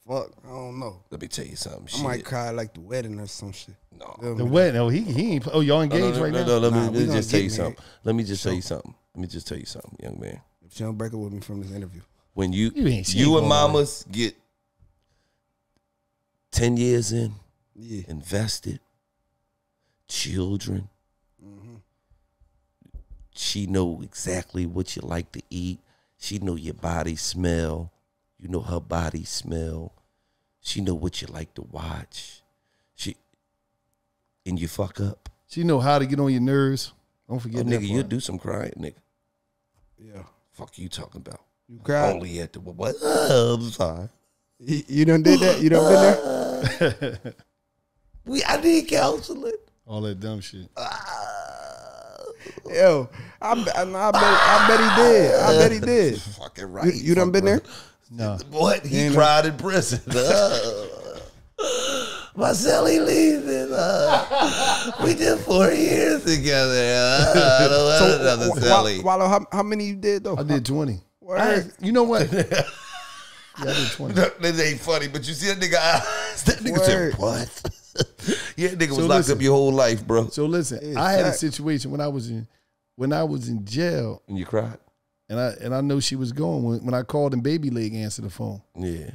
Fuck, I don't know. Let me tell you something. I Shit. might cry like the wedding or some shit. No. The wedding. Oh, he he ain't. Oh, y'all No, no, engaged no, right no, now? no, let me, Nah, let me gonna just tell get you something. Let me just tell you something. Let me just tell you something, young man. If she don't break up with me from this interview, When you You ain't- she you and going mamas get ten years in, yeah, invested, children. Mm-hmm. She know exactly what you like to eat. She know your body smell. You know her body smell. She know what you like to watch. She and you fuck up. She know how to get on your nerves. Don't Oh, forget that nigga, you'll do some crying, nigga. Yeah. Fuck you talking about? You cried. Only at the what? Oh, I'm sorry. You, you done did that? You done been there? We I need counseling. all that dumb shit. Ah. Yo, I, bet- I, I bet I bet he did. I bet he did. Fucking You, right. you done been there? No, What? He ain't cried in prison. Oh. Marcelli leaving. Uh, we did four years together. Uh, I don't want another Wa- Sally. Wallo, how, how many you did though? I did twenty. I, you know what? yeah, I did 20. That, that ain't funny, but you see that nigga eyes. That nigga Word. said, what? yeah, that nigga was locked listen. up your whole life, bro. So listen, Yeah, I had a situation when I was in when I was in jail, And you cried? and I and I know she was going when, when I called and Baby Leg answered the phone. Yeah.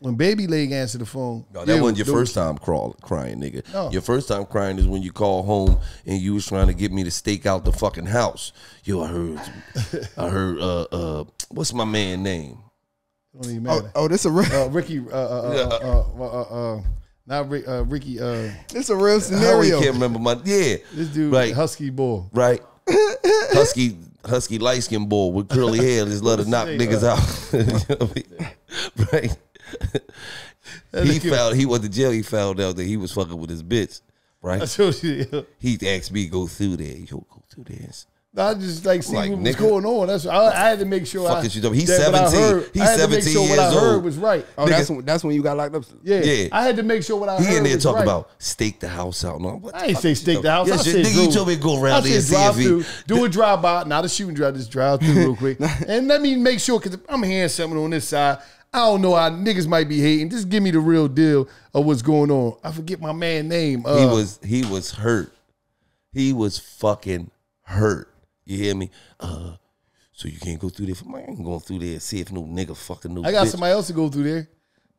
When Baby Leg answered the phone, No, that yeah, wasn't your first time crawl, crying, nigga. No. Your first time crying is when you call home and you was trying to get me to stake out the fucking house. Yo, I heard, I heard, uh, uh, what's my man name? Don't even Oh, matter. oh, this a real, Uh, Ricky, uh, uh, Yeah. uh, uh, uh, uh, not Rick, uh, Ricky. Uh, this a real How we scenario. can't remember my yeah, this dude, Right. Husky boy. right. Husky, husky, light skinned boy with curly hair, just let her knock niggas uh, out. You know what I mean? right. He nigga- found he went to jail. He found out that he was fucking with his bitch. Right. I told you. He asked me go through there. Yo, go through there. I just like see Like, what was nigga. going on. That's I, I had to make sure. Fuck I, you he's that what I 17. heard- He's I had to make 17 sure years old. was right. Oh, that's when, that's when you got locked up. Yeah, Yeah. I had to make sure what I He heard He in there was talking right. about stake the house out. No, what I ain't say stake the talking- house. I said nigga, you told me to go I around there said and see if drive he. do a drive by, not a shooting drive, just drive through real quick, and let me make sure because I'm hearing something on this side. I don't know how niggas might be hating. Just give me the real deal of what's going on. I forget my man name. Uh, He was he was hurt. He was fucking hurt. You hear me? Uh, so you can't go through there. For, man, I ain't going through there see if no nigga fucking no. I got bitch. somebody else to go through there.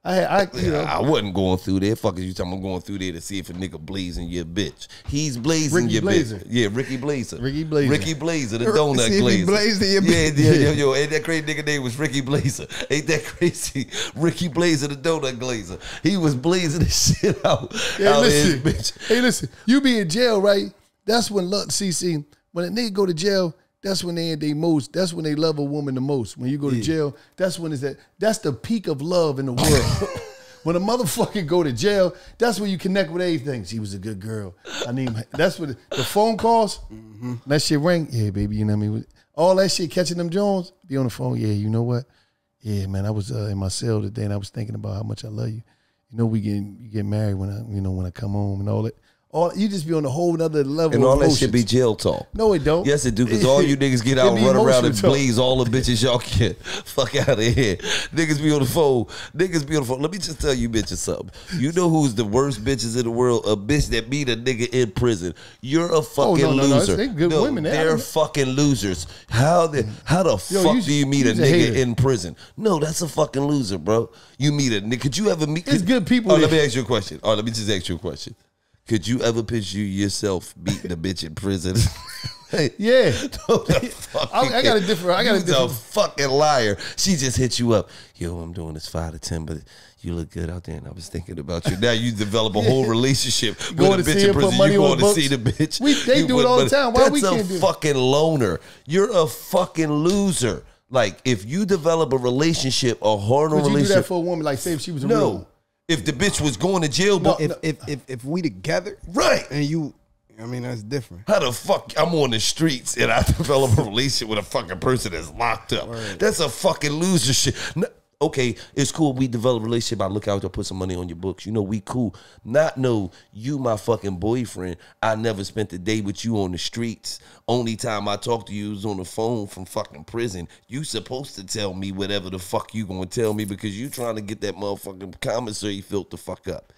I I, you know, I wasn't going through there. Fuck is you talking? about going through there to see if a nigga blazing your bitch. He's blazing Ricky your Blazer. bitch. Yeah, Ricky Blazer. Ricky Blazer. Ricky Blazer, the donut See glazer. blazing your yeah, bitch. yeah, yo, yo, ain't that crazy nigga name was Ricky Blazer? Ain't that crazy? Ricky Blazer, the donut glazer. He was blazing the shit out, Hey, out listen. bitch. Hey, listen. You be in jail, right? That's when look, see, see, when a nigga go to jail, that's when they they most. That's when they love a woman the most. When you go to jail, that's when it's that. That's the peak of love in the world. when a motherfucker go to jail, that's when you connect with everything. She was a good girl. I need. That's what the phone calls. That shit ring. Yeah, baby. You know what I mean. All that shit catching them Jones. Be on the phone. Yeah, you know what? Yeah, man. I was uh, in my cell today, and I was thinking about how much I love you. You know, we get you get married when I you know when I come home and all that. All you just be on a whole other level. And all that shit be jail talk. No, it don't. Yes, it do. Because all you niggas get out, be run around, and talk. blaze all the bitches y'all can. Fuck out of here. Niggas be on the phone. Niggas be on the phone. Let me just tell you bitches something. You know who's the worst bitches in the world? A bitch that beat a nigga in prison. You're a fucking Oh, no, no, no. loser. They good women. They- They're fucking losers. How the how the Yo, fuck you- do you meet a nigga hater. in prison? No, that's a fucking loser, bro. You meet a nigga. Could you ever meet? It's could- good people Oh, let me ask you a question. Oh, let me just ask you a question. Could you ever picture yourself beating a bitch in prison? Hey, Yeah. no, the fuck I- I got a different- I got a different- fucking liar. She just hit you up. Yo, I'm doing this five to ten, but you look good out there, and I was thinking about you. Now you develop a whole relationship Going with to a bitch in prison. You going to books. see the bitch? We- they You do it all the time. Why That's we can't do it? fucking loner. You're a fucking loser. Like if you develop a relationship, a horrible Would you do relationship. that for a woman? Like, say if she was a no. real. If the bitch was going to jail, but If, if if if we together right. and you, I mean that's different. How the fuck I'm on the streets and I develop a relationship with a fucking person that's locked up? That's a fucking loser shit. No- okay, it's cool. We develop a relationship. I look out to put some money on your books. You know, we cool. Not know you my fucking boyfriend. I never spent the day with you on the streets. Only time I talked to you was on the phone from fucking prison. You supposed to tell me whatever the fuck you gonna tell me because you trying to get that motherfucking commissary filled the fuck up.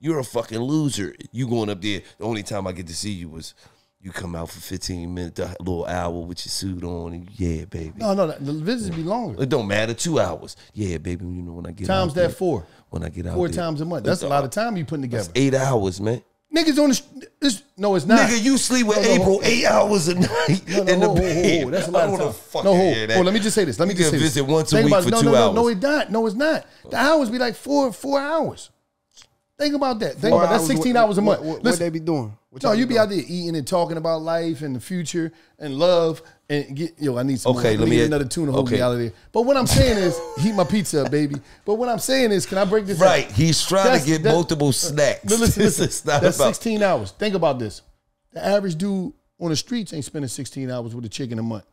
You're a fucking loser. You going up there. The only time I get to see you was you come out for 15 minutes, a little hour with your suit on, and yeah, baby. No, no, the visits be longer. It don't matter. Two hours. Yeah, baby. You know when I get Times out that there, four. When I get out Four there. times a month. That's a lot of time you putting together. Eight hours, man. Niggas on the. It's, no, it's not. Nigga, you sleep with No, no, April hold- eight hours a night No, no, in the hold, hold, bed. hold. That's a I lot don't of time. No, hold. hear that. hold. Let me just say this. Let me You just can say this. visit once a Think week about it. for no, two no, no, hours. No, it's not. No, it's not. The hours be like four, four hours. Think about that. Think Four about that. That's 16 what- hours a month. What, what, what they be doing? What no, y'all be out there eating and talking about life and the future and love and get yo. I need some. Okay, more. let me- get another tuna hold me okay. out of there. But what I'm saying is, heat my pizza up, baby. But what I'm saying is, can I break this? Right. Down? He's trying That's- to get that- multiple snacks. But listen, This listen, not that's about 16 hours. Think about this. The average dude on the streets ain't spending 16 hours with a chick in a month.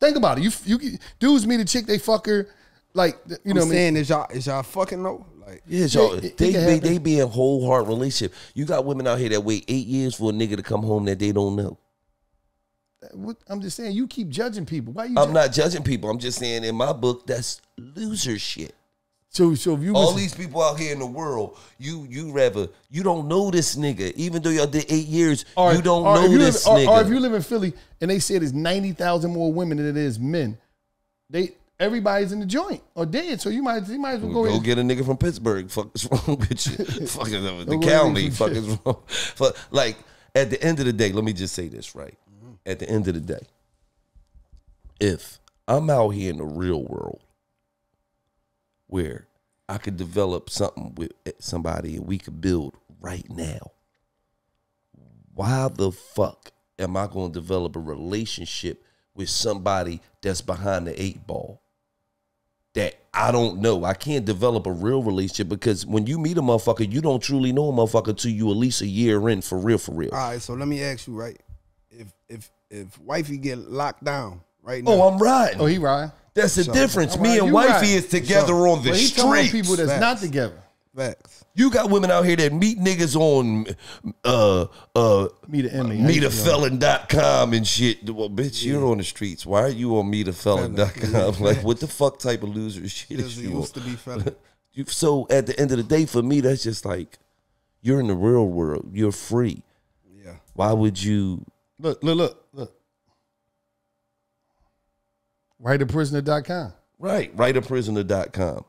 Think about it. You you dudes meet a chick, they fuck her, like you know. I'm what I mean? saying is y'all is y'all fucking though? Like Yeah, y'all, it- they, be, they be in whole heart relationship. You got women out here that wait eight years for a nigga to come home that they don't know. what, I'm just saying you keep judging people. Why you? I'm not judging people. I'm just saying in my book that's loser shit. So so if you All was, these people out here in the world, you you rather you don't know this nigga. Even though y'all did eight years, or, you don't know you this live, or- nigga. Or, if you live in Philly and they say there's ninety thousand more women than it is men, they everybody's in the joint or dead. So you might you might as well go, Go ahead. get a nigga from Pittsburgh. Fuck is wrong with you? Fucking the get county. Fuck is wrong. Fuck, like at the end of the day, let me just say this right. At the end of the day, if I'm out here in the real world where I could develop something with somebody and we could build right now, why the fuck am I going to develop a relationship with somebody that's behind the eight ball? That I don't know. I can't develop a real relationship because when you meet a motherfucker, you don't truly know a motherfucker till you at least a year in for real, for real. All right, so let me ask you, right? If if if wifey get locked down right oh, now, Oh, I'm riding. Oh, he right. That's the So- difference. All Me right, and you wifey right. is together on the But he talking people that's not together. Facts. you got women out here that meet niggas on uh uh Meet an inmate. meetafelon.com and shit. Well, bitch, you're on the streets. Why are you on meetafelon.com? Like, what the fuck type of loser shit is you on? to be fella. You, so at the end of the day, for me, that's just like you're in the real world. You're free. Yeah. Why would you? Look, look, look, look. Writeaprisoner.com. Right, writeaprisoner.com.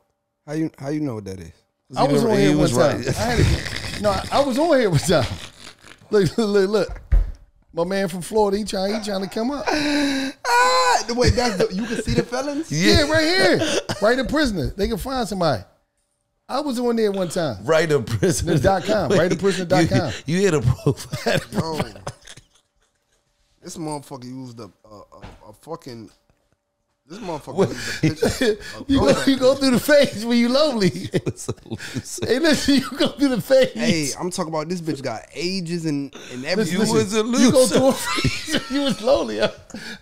How you how you know what that is? I was never- on here one was time. right. I had to, no, I- I was on here one time. Look, look, look, look. My man from Florida, he trying, he trying to come up. Ah, wait, that's the, you can see the felons. Yeah, right here. right in prisoner. They can find somebody. I was on there one time. Writeaprisoner.com. Dot com, writeaprisoner.com. You, you hit a profile. Bro, this motherfucker used a a, a, a fucking. This motherfucker used a picture. of You go, you go through the phase when you lonely. It's a loser. hey, listen, you go through the phase. Hey, I'm talking about this bitch got ages and and everything. You was a You go loser. through a phase. you was lonely. I,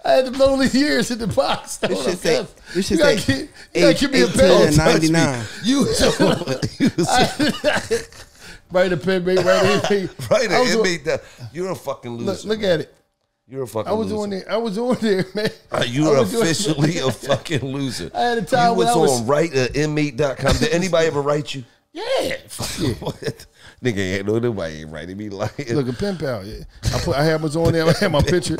I had the lonely years in the box. This Hold shit up, say- this you shit say you gotta give me a 18 pen. and Touch me. 99. You was, you was Right a pen, mate. Right here. right. I was It that. You're a fucking loser. Look, look at it. You're a fucking I was loser. on there. I was on there, man. Uh, you are officially a fucking loser. I had a time you when was, I was- on writeinmate.com. Did anybody ever write you? Yeah. Fuck yeah. What? Nigga ain't no nobody ain't writing me like Look at pen pal. Yeah. I put. I had was on there. I had my picture.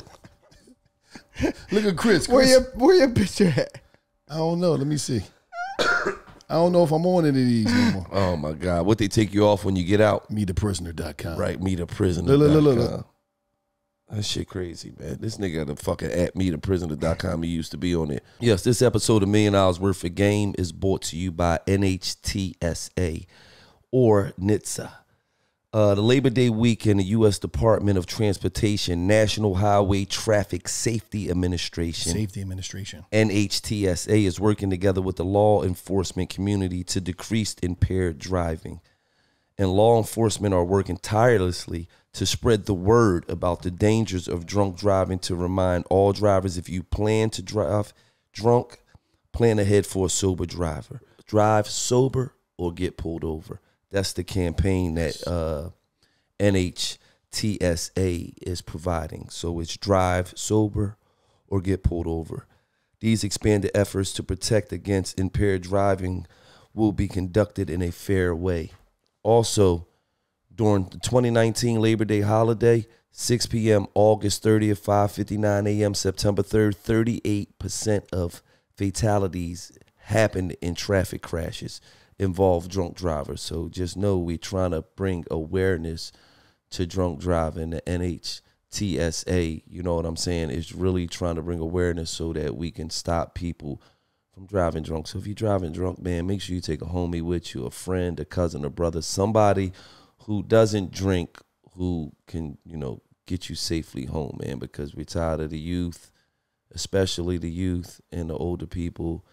Look at Chris. Where your where your picture at? I don't know. Let me see. I don't know if I'm on any of these no more. Oh my God. What they take you off when you get out? MeThePrisoner.com. Right, meet a prisoner. Look, look, look, look, look. That shit crazy, man. This nigga the fucking at meetaprisoner.com he used to be on it. Yes, this episode of Million Dollars Worth of Game is brought to you by NHTSA or NHTSA. Uh, the Labor Day weekend, the U.S. Department of Transportation, National Highway Traffic Safety Administration, Safety Administration. NHTSA is working together with the law enforcement community to decrease impaired driving. And law enforcement are working tirelessly to spread the word about the dangers of drunk driving to remind all drivers if you plan to drive drunk, plan ahead for a sober driver. Drive sober or get pulled over. That's the campaign that uh, NHTSA is providing. So it's drive sober or get pulled over. These expanded efforts to protect against impaired driving will be conducted in a fair way. Also, during the 2019 Labor Day holiday, 6 p.m., August 30th, 5:59 a.m., September 3rd, 38% of fatalities happened in traffic crashes involve drunk drivers. So just know we're trying to bring awareness to drunk driving. The NHTSA, you know what I'm saying, is really trying to bring awareness so that we can stop people from driving drunk. So if you're driving drunk, man, make sure you take a homie with you, a friend, a cousin, a brother, somebody who doesn't drink, who can, you know, get you safely home, man, because we're tired of the youth, especially the youth and the older people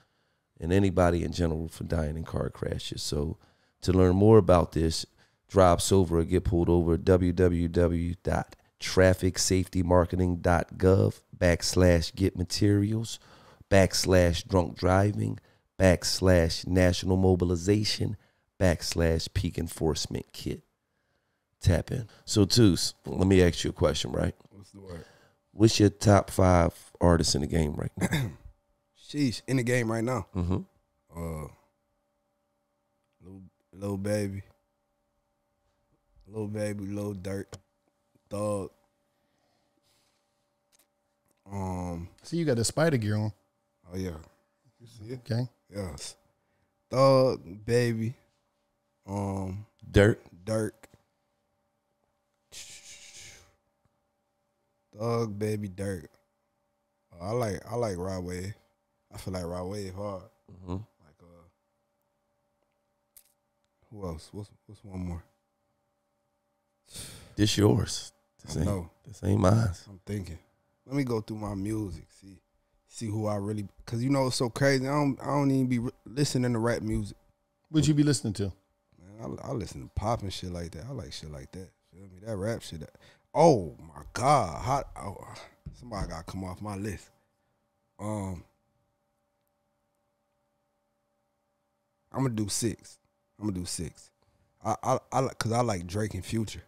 and anybody in general for dying in car crashes. So to learn more about this, drive sober or get pulled over, www.trafficsafetymarketing.gov backslash get materials backslash drunk driving backslash national mobilization backslash peak enforcement kit. Tap in. So, Toos, let me ask you a question, right? What's the word? What's your top five artists in the game right now? Sheesh, in the game right now. hmm Uh, little, little baby, little baby, Lil Durk, thug. Um. See, you got the spider gear on. Oh yeah. You see it? Okay. Yes. Thug, baby. Um. Dirt. Durk. Thug, baby, Durk. Uh, I like I like Rod Wave. I feel like Rod Wave hard. hmm Like uh, who else? What's what's one more? This yours. This ain't, No, this ain't mine. I'm thinking. Let me go through my music. See, see who I really. Cause you know it's so crazy. I don't I don't even be re- listening to rap music. What you be listening to? Man, I, I listen to pop and shit like that. I like shit like that. Feel me? That rap shit. That, oh my god, hot. Oh, somebody got to come off my list. Um, I'm gonna do six. I'm gonna do six. I I I like cause I like Drake and Future.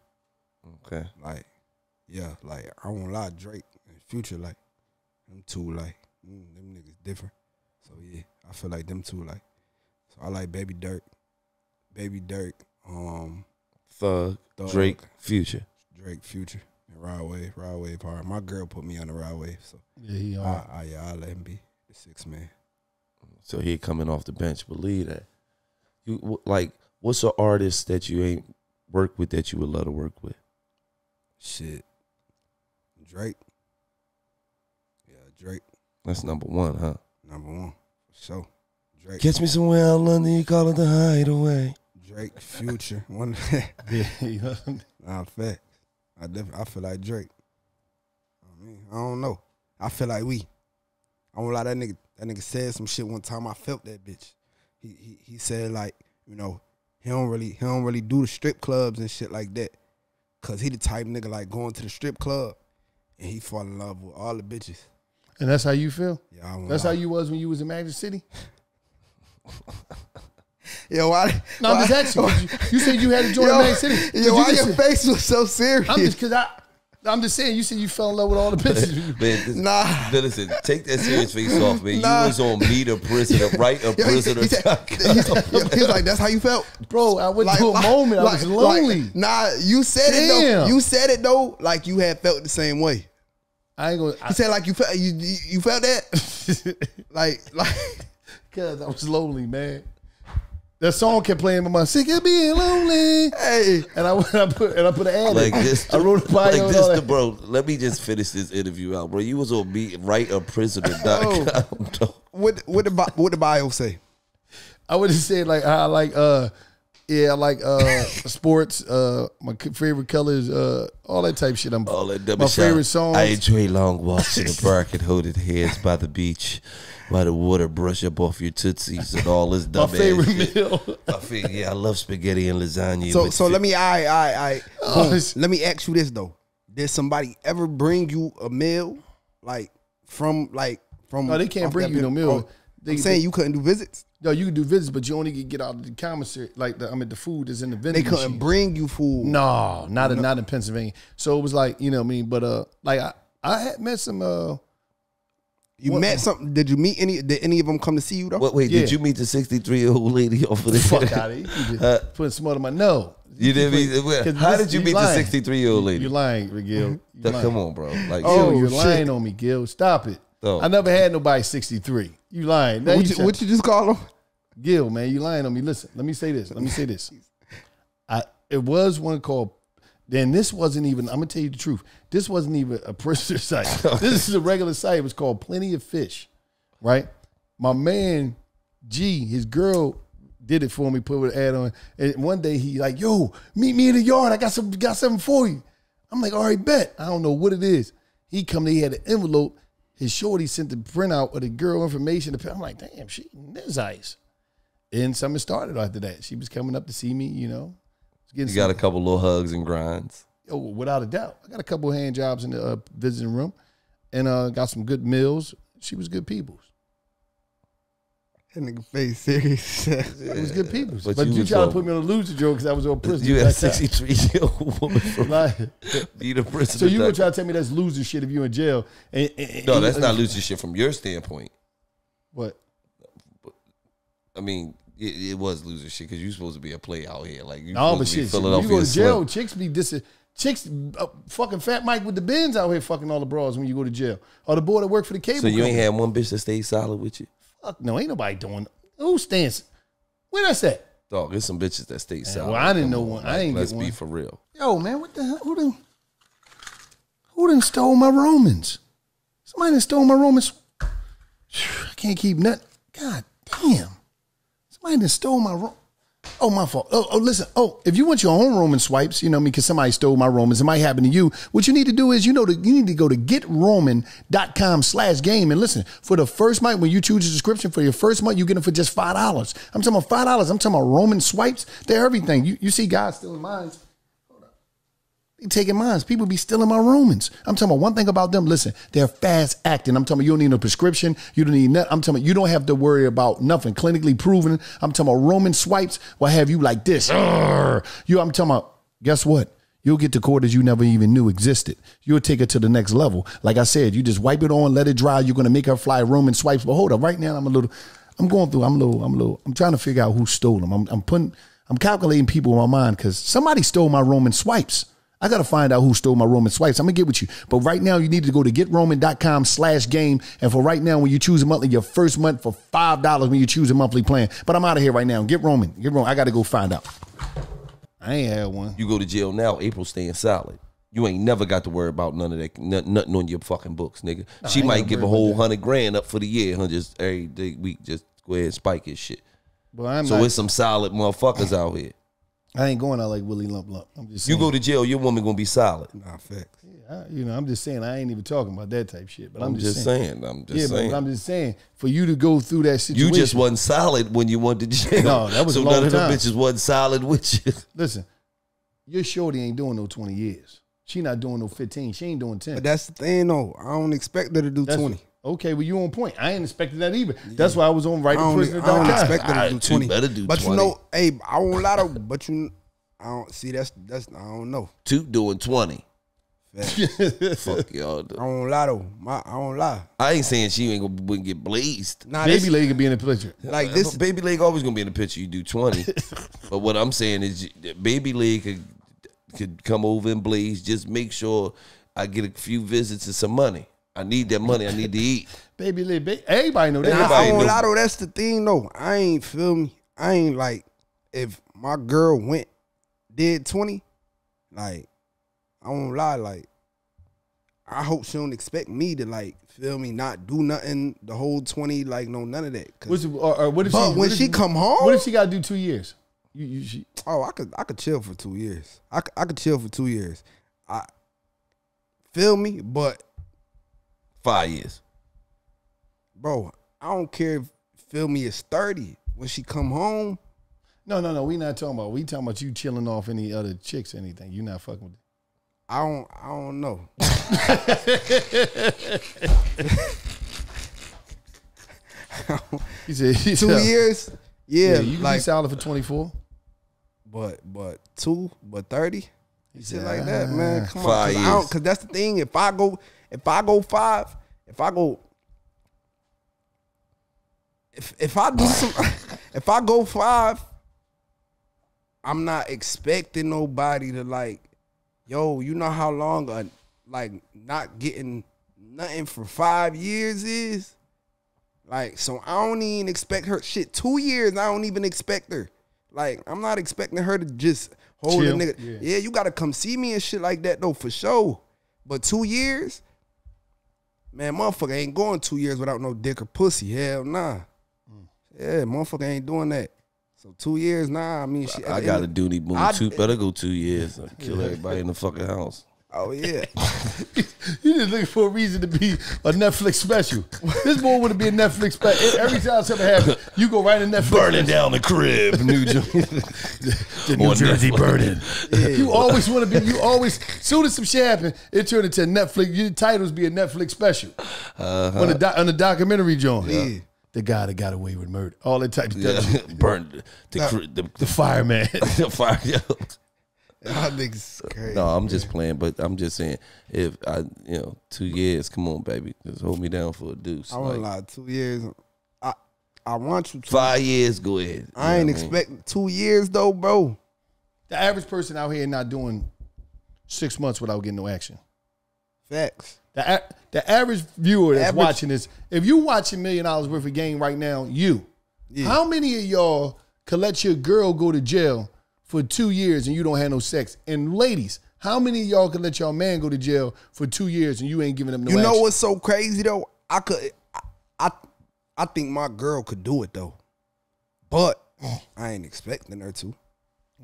Okay. Like, yeah, like I won't lie, Drake and Future like them two like mm, them niggas different. So yeah, I feel like them two like. So I like Baby Durk, Baby Durk, um, Thug, Thug. Drake, Future. Drake, Future, and Rod Wave. Rod Wave hard. My girl put me on the Rod Wave, so Yeah, he I, hard. I yeah, I let him be the six man. So he coming off the bench. Believe that. You like what's an artist that you ain't worked with that you would love to work with? Shit, Drake. Yeah, Drake, That's number one, huh? number one so. Drake, Catch me somewhere out in London, you call it the hideaway. Drake, Future. One, Yeah, you know? nah, fact. I def- I feel like Drake. I mean, I don't know. I feel like we. I won't lie. That nigga, that nigga said some shit one time. I felt that bitch. He he he said like, you know, he don't really he don't really do the strip clubs and shit like that. Cause he the type nigga like going to the strip club and he fall in love with all the bitches. and that's how you feel. Yeah, That's lie. how you was when you was in Magic City. Yo, why? No, I'm why- just asking. 'cause You, you said you had to join Yo, Magic City. 'Cause Yo, why just your said- face was so serious? I'm just because I. I'm just saying. You said you fell in love with all the bitches. Man, this, Nah. man, listen, take that serious face off, man. Nah. You was on Meet a Prisoner, right? A Yo, he, prisoner. he said, he said- yo, he was like, "That's how you felt." Bro, I went through a moment. I was lonely. nah, you said it though. You said it though, like you had felt the same way. I ain't gonna. You said like you felt you you, you felt that, like like Cause I was lonely, man. That song kept playing in my mind. Sick of being lonely. hey. And I went, I put, and I put an ad. like in. this, I wrote a bio. like and this, all the that. bro. Let me just finish this interview out, bro. You was on Meet Right a Prisoner.com. dog. What what the what the bio say? I would have said like I like uh yeah I like uh sports uh my favorite colors uh all that type shit. I'm All that my double shot. favorite songs. I enjoy long walks in the park and holding hands by the beach, while the water brush up off your tootsies and all this my dumb ass favorite shit. meal. I feel, yeah, I love spaghetti and lasagna. So so fi- let me I I I Oh, let me ask you this though. Did somebody ever bring you a meal like from like from? No, they can't bring you no meal. Oh, They- I'm saying they- you couldn't do visits. No, you could do visits, but you only can get out of the commissary. Like the, I mean, the food is in the vending. They couldn't machine. bring you food. No, not in not in Pennsylvania. So it was like you know what I mean. But uh, like I, I had met some uh. You What- met something? Did you meet any? Did any of them come to see you though? What, wait, Yeah. did you meet the 63 year old lady off of the Fuck out of here! You Uh, just putting smut on my no. You didn't meet. Cause How this- did you you meet the 63 year old lady? You're lying, Gil. You Th- lying. Come on, bro. Like, Oh, Gil, you're shit. lying on me, Gil. Stop it. Oh. I never had nobody 63. You lying. What, you you, what you just call them? Gil, man, you lying on me. Listen, let me say this. Let me say this. I it was one called. Then this wasn't even. I'm gonna tell you the truth. This wasn't even a prisoner site. this is a regular site. It was called Plenty of Fish, right? My man G, his girl did it for me. Put an ad on. And one day he like, yo, meet me in the yard. I got some, got something for you. I'm like, all right, bet. I don't know what it is. He come. He had an envelope. His shorty sent the printout of the girl information. I'm like, damn, she this ice. And something started after that. She was coming up to see me, you know. Getting you got a couple little hugs and grinds. oh, without a doubt. I got a couple hand jobs in the uh, visiting room, and uh, got some good meals. She was good people. That nigga face serious. It was good people. But, But you, you was tried to put me on a loser joke because I was on prison. You had a that time. 63 year old woman from Like, be the prison. so you gonna to tell me that's loser shit if you in jail? And, and- No, and- that's not loser shit from your standpoint. What? I mean, it, it was loser shit because you supposed to be a play out here. Like you No, supposed but to be shit, Philadelphia you go to jail, Slim. chicks be dis. Chicks, uh, fucking Fat Mike with the bins out here fucking all the bras when you go to jail. Or the boy that work for the cable. So you ain't had one bitch that stayed solid with you, Fuck no, ain't nobody doing. Who stands? Where that's at? dog. There's some bitches that stayed solid. well, I didn't know on, one. I ain't Let's get be one. for real. Yo, man, what the hell? Who done? Who done stole my Romans? Somebody done stole my Romans. I can't keep nothing. God damn. Somebody done stole my Ro- Oh, my fault. Oh, oh, listen. Oh, if you want your own Roman swipes, you know me, because somebody stole my Romans, it might happen to you. What you need to do is, you know, that you need to go to getroman.com slash game. And listen, for the first month, when you choose a subscription for your first month, you get them for just $5. I'm talking about $5. I'm talking about Roman swipes. They're everything. You, you see guys stealing mine. Taking mines. People be stealing my Romans. I'm talking about one thing about them. Listen, they're fast acting. I'm talking about you don't need no prescription. You don't need nothing. I'm talking about you don't have to worry about nothing clinically proven. I'm talking about Roman swipes will have you like this. Arrgh. You, I'm talking about, guess what? You'll get to quarters you never even knew existed. You'll take it to the next level. Like I said, you just wipe it on, let it dry. You're gonna make her fly Roman swipes. But hold up, right now I'm a little, I'm going through. I'm a little, I'm a little. I'm trying to figure out who stole them. I'm, I'm putting, I'm calculating people in my mind because somebody stole my Roman swipes. I gotta find out who stole my Roman swipes. I'm gonna get with you. But right now you need to go to getroman.com slash game. And for right now, when you choose a monthly, your first month for five dollars when you choose a monthly plan. But I'm out of here right now. Get Roman. Get Roman. I gotta go find out. I ain't had one. You go to jail now, April staying solid. You ain't never got to worry about none of that, none- nothing on your fucking books, nigga. she might give a whole hundred grand up for the year? Just every day, week, just go ahead and spike his shit. But I'm So not, it's some solid motherfuckers out here. I ain't going out like Willie Lump Lump. I'm just saying. You go to jail, your woman gonna be solid. Nah, facts. I- you know, I'm just saying I ain't even talking about that type shit. But I'm, I'm just saying. I'm just yeah, saying. but I'm just saying for you to go through that situation. you just wasn't solid when you went to jail. No, that was so a long none of them bitches wasn't solid with you. listen. Your shorty ain't doing no 20 years. She not doing no 15. She ain't doing 10. But that's the thing, though. I don't expect her to do That's- 20. Okay, well you on point. I ain't expecting that either. That's why I was on right I to don't, prison. I don't expect her to do 20. better do but 20. you know, hey, I won't lie though. But you, I don't see that's that's I don't know. Two doing twenty. Facts. Fuck y'all. I won't lie though. My, I don't lie. I ain't saying she ain't gonna wouldn't get blazed. Nah, Baby this, leg can be in the picture. like This this. baby leg always gonna be in the picture. You do twenty, but what I'm saying is, baby leg could could come over and blaze. Just make sure I get a few visits and some money. I need that money. I need to eat. Baby leg. Ba- Everybody know that. Nah, Everybody I won't know. lie. That's the thing though. I ain't feel me. I ain't like if my girl went did twenty, like I won't lie. Like I hope she don't expect me to like feel me not do nothing the whole twenty. Like no none of that. What's, or, or what if But she, when what if she come home- What if she got to do two years? You, you, she, Oh, I could I could chill for two years. I could, I could chill for two years. I feel me, but Five years. bro, I don't care if feel me is thirty when she come home. no, no, no. We not talking about. We talking about you chilling off any other chicks or anything. You not fucking with. I don't I don't know. He said he Two said, years, yeah, Yeah, you can like be solid for twenty four. but but two, but thirty. You shit said, like that, man. Ah. Come Five on, cause, I don't- years. 'cause that's the thing. If I go, if I go five, if I go, if if I do some, if I go five, I'm not expecting nobody to like, yo, you know how long a like not getting nothing for five years is. Like, so I don't even expect her shit. Two years, I don't even expect her. Like, I'm not expecting her to just hold Chill, a nigga. yeah. Yeah. you gotta come see me and shit like that though, for sure. But two years, man, motherfucker ain't going two years without no dick or pussy. Hell nah. Mm. Yeah, motherfucker ain't doing that. So two years, nah. I mean, shit. I got a duty boom. I- Two better go two years. I'll kill everybody in the fucking house. Oh yeah. You just looking for a reason to be a Netflix special. This boy would have been a Netflix special. Every time something happens, you go right in Netflix. Burning special. down the crib, New Jersey. The New Jersey Netflix. burning. You always want to be. You always. Soon as some shit happen, it turned into Netflix. Your titles be a Netflix special Uh-huh. on the doc, on the documentary joint. Yeah. the guy that got away with murder. All that type of stuff. Yeah, stuff. burned the the, the, The fireman. the fire. yo. Y'all niggas crazy. No, I'm just playing, but I'm just saying if I, you know, two years, come on, baby, just hold me down for a deuce. I won't Like, lie. Two years. I I want you to. five years, go ahead. I You ain't know mean? expecting two years though, bro. the average person out here not doing six months without getting no action. Facts. The, a- the average viewer that's Average- watching this, if you watching million dollars worth of game right now, you, Yeah. how many of y'all could let your girl go to jail for two years and you don't have no sex? And ladies, how many of y'all can let your man go to jail for two years and you ain't giving him no you know action? what's so crazy though? I could. I, I I think my girl could do it though, but I ain't expecting her to.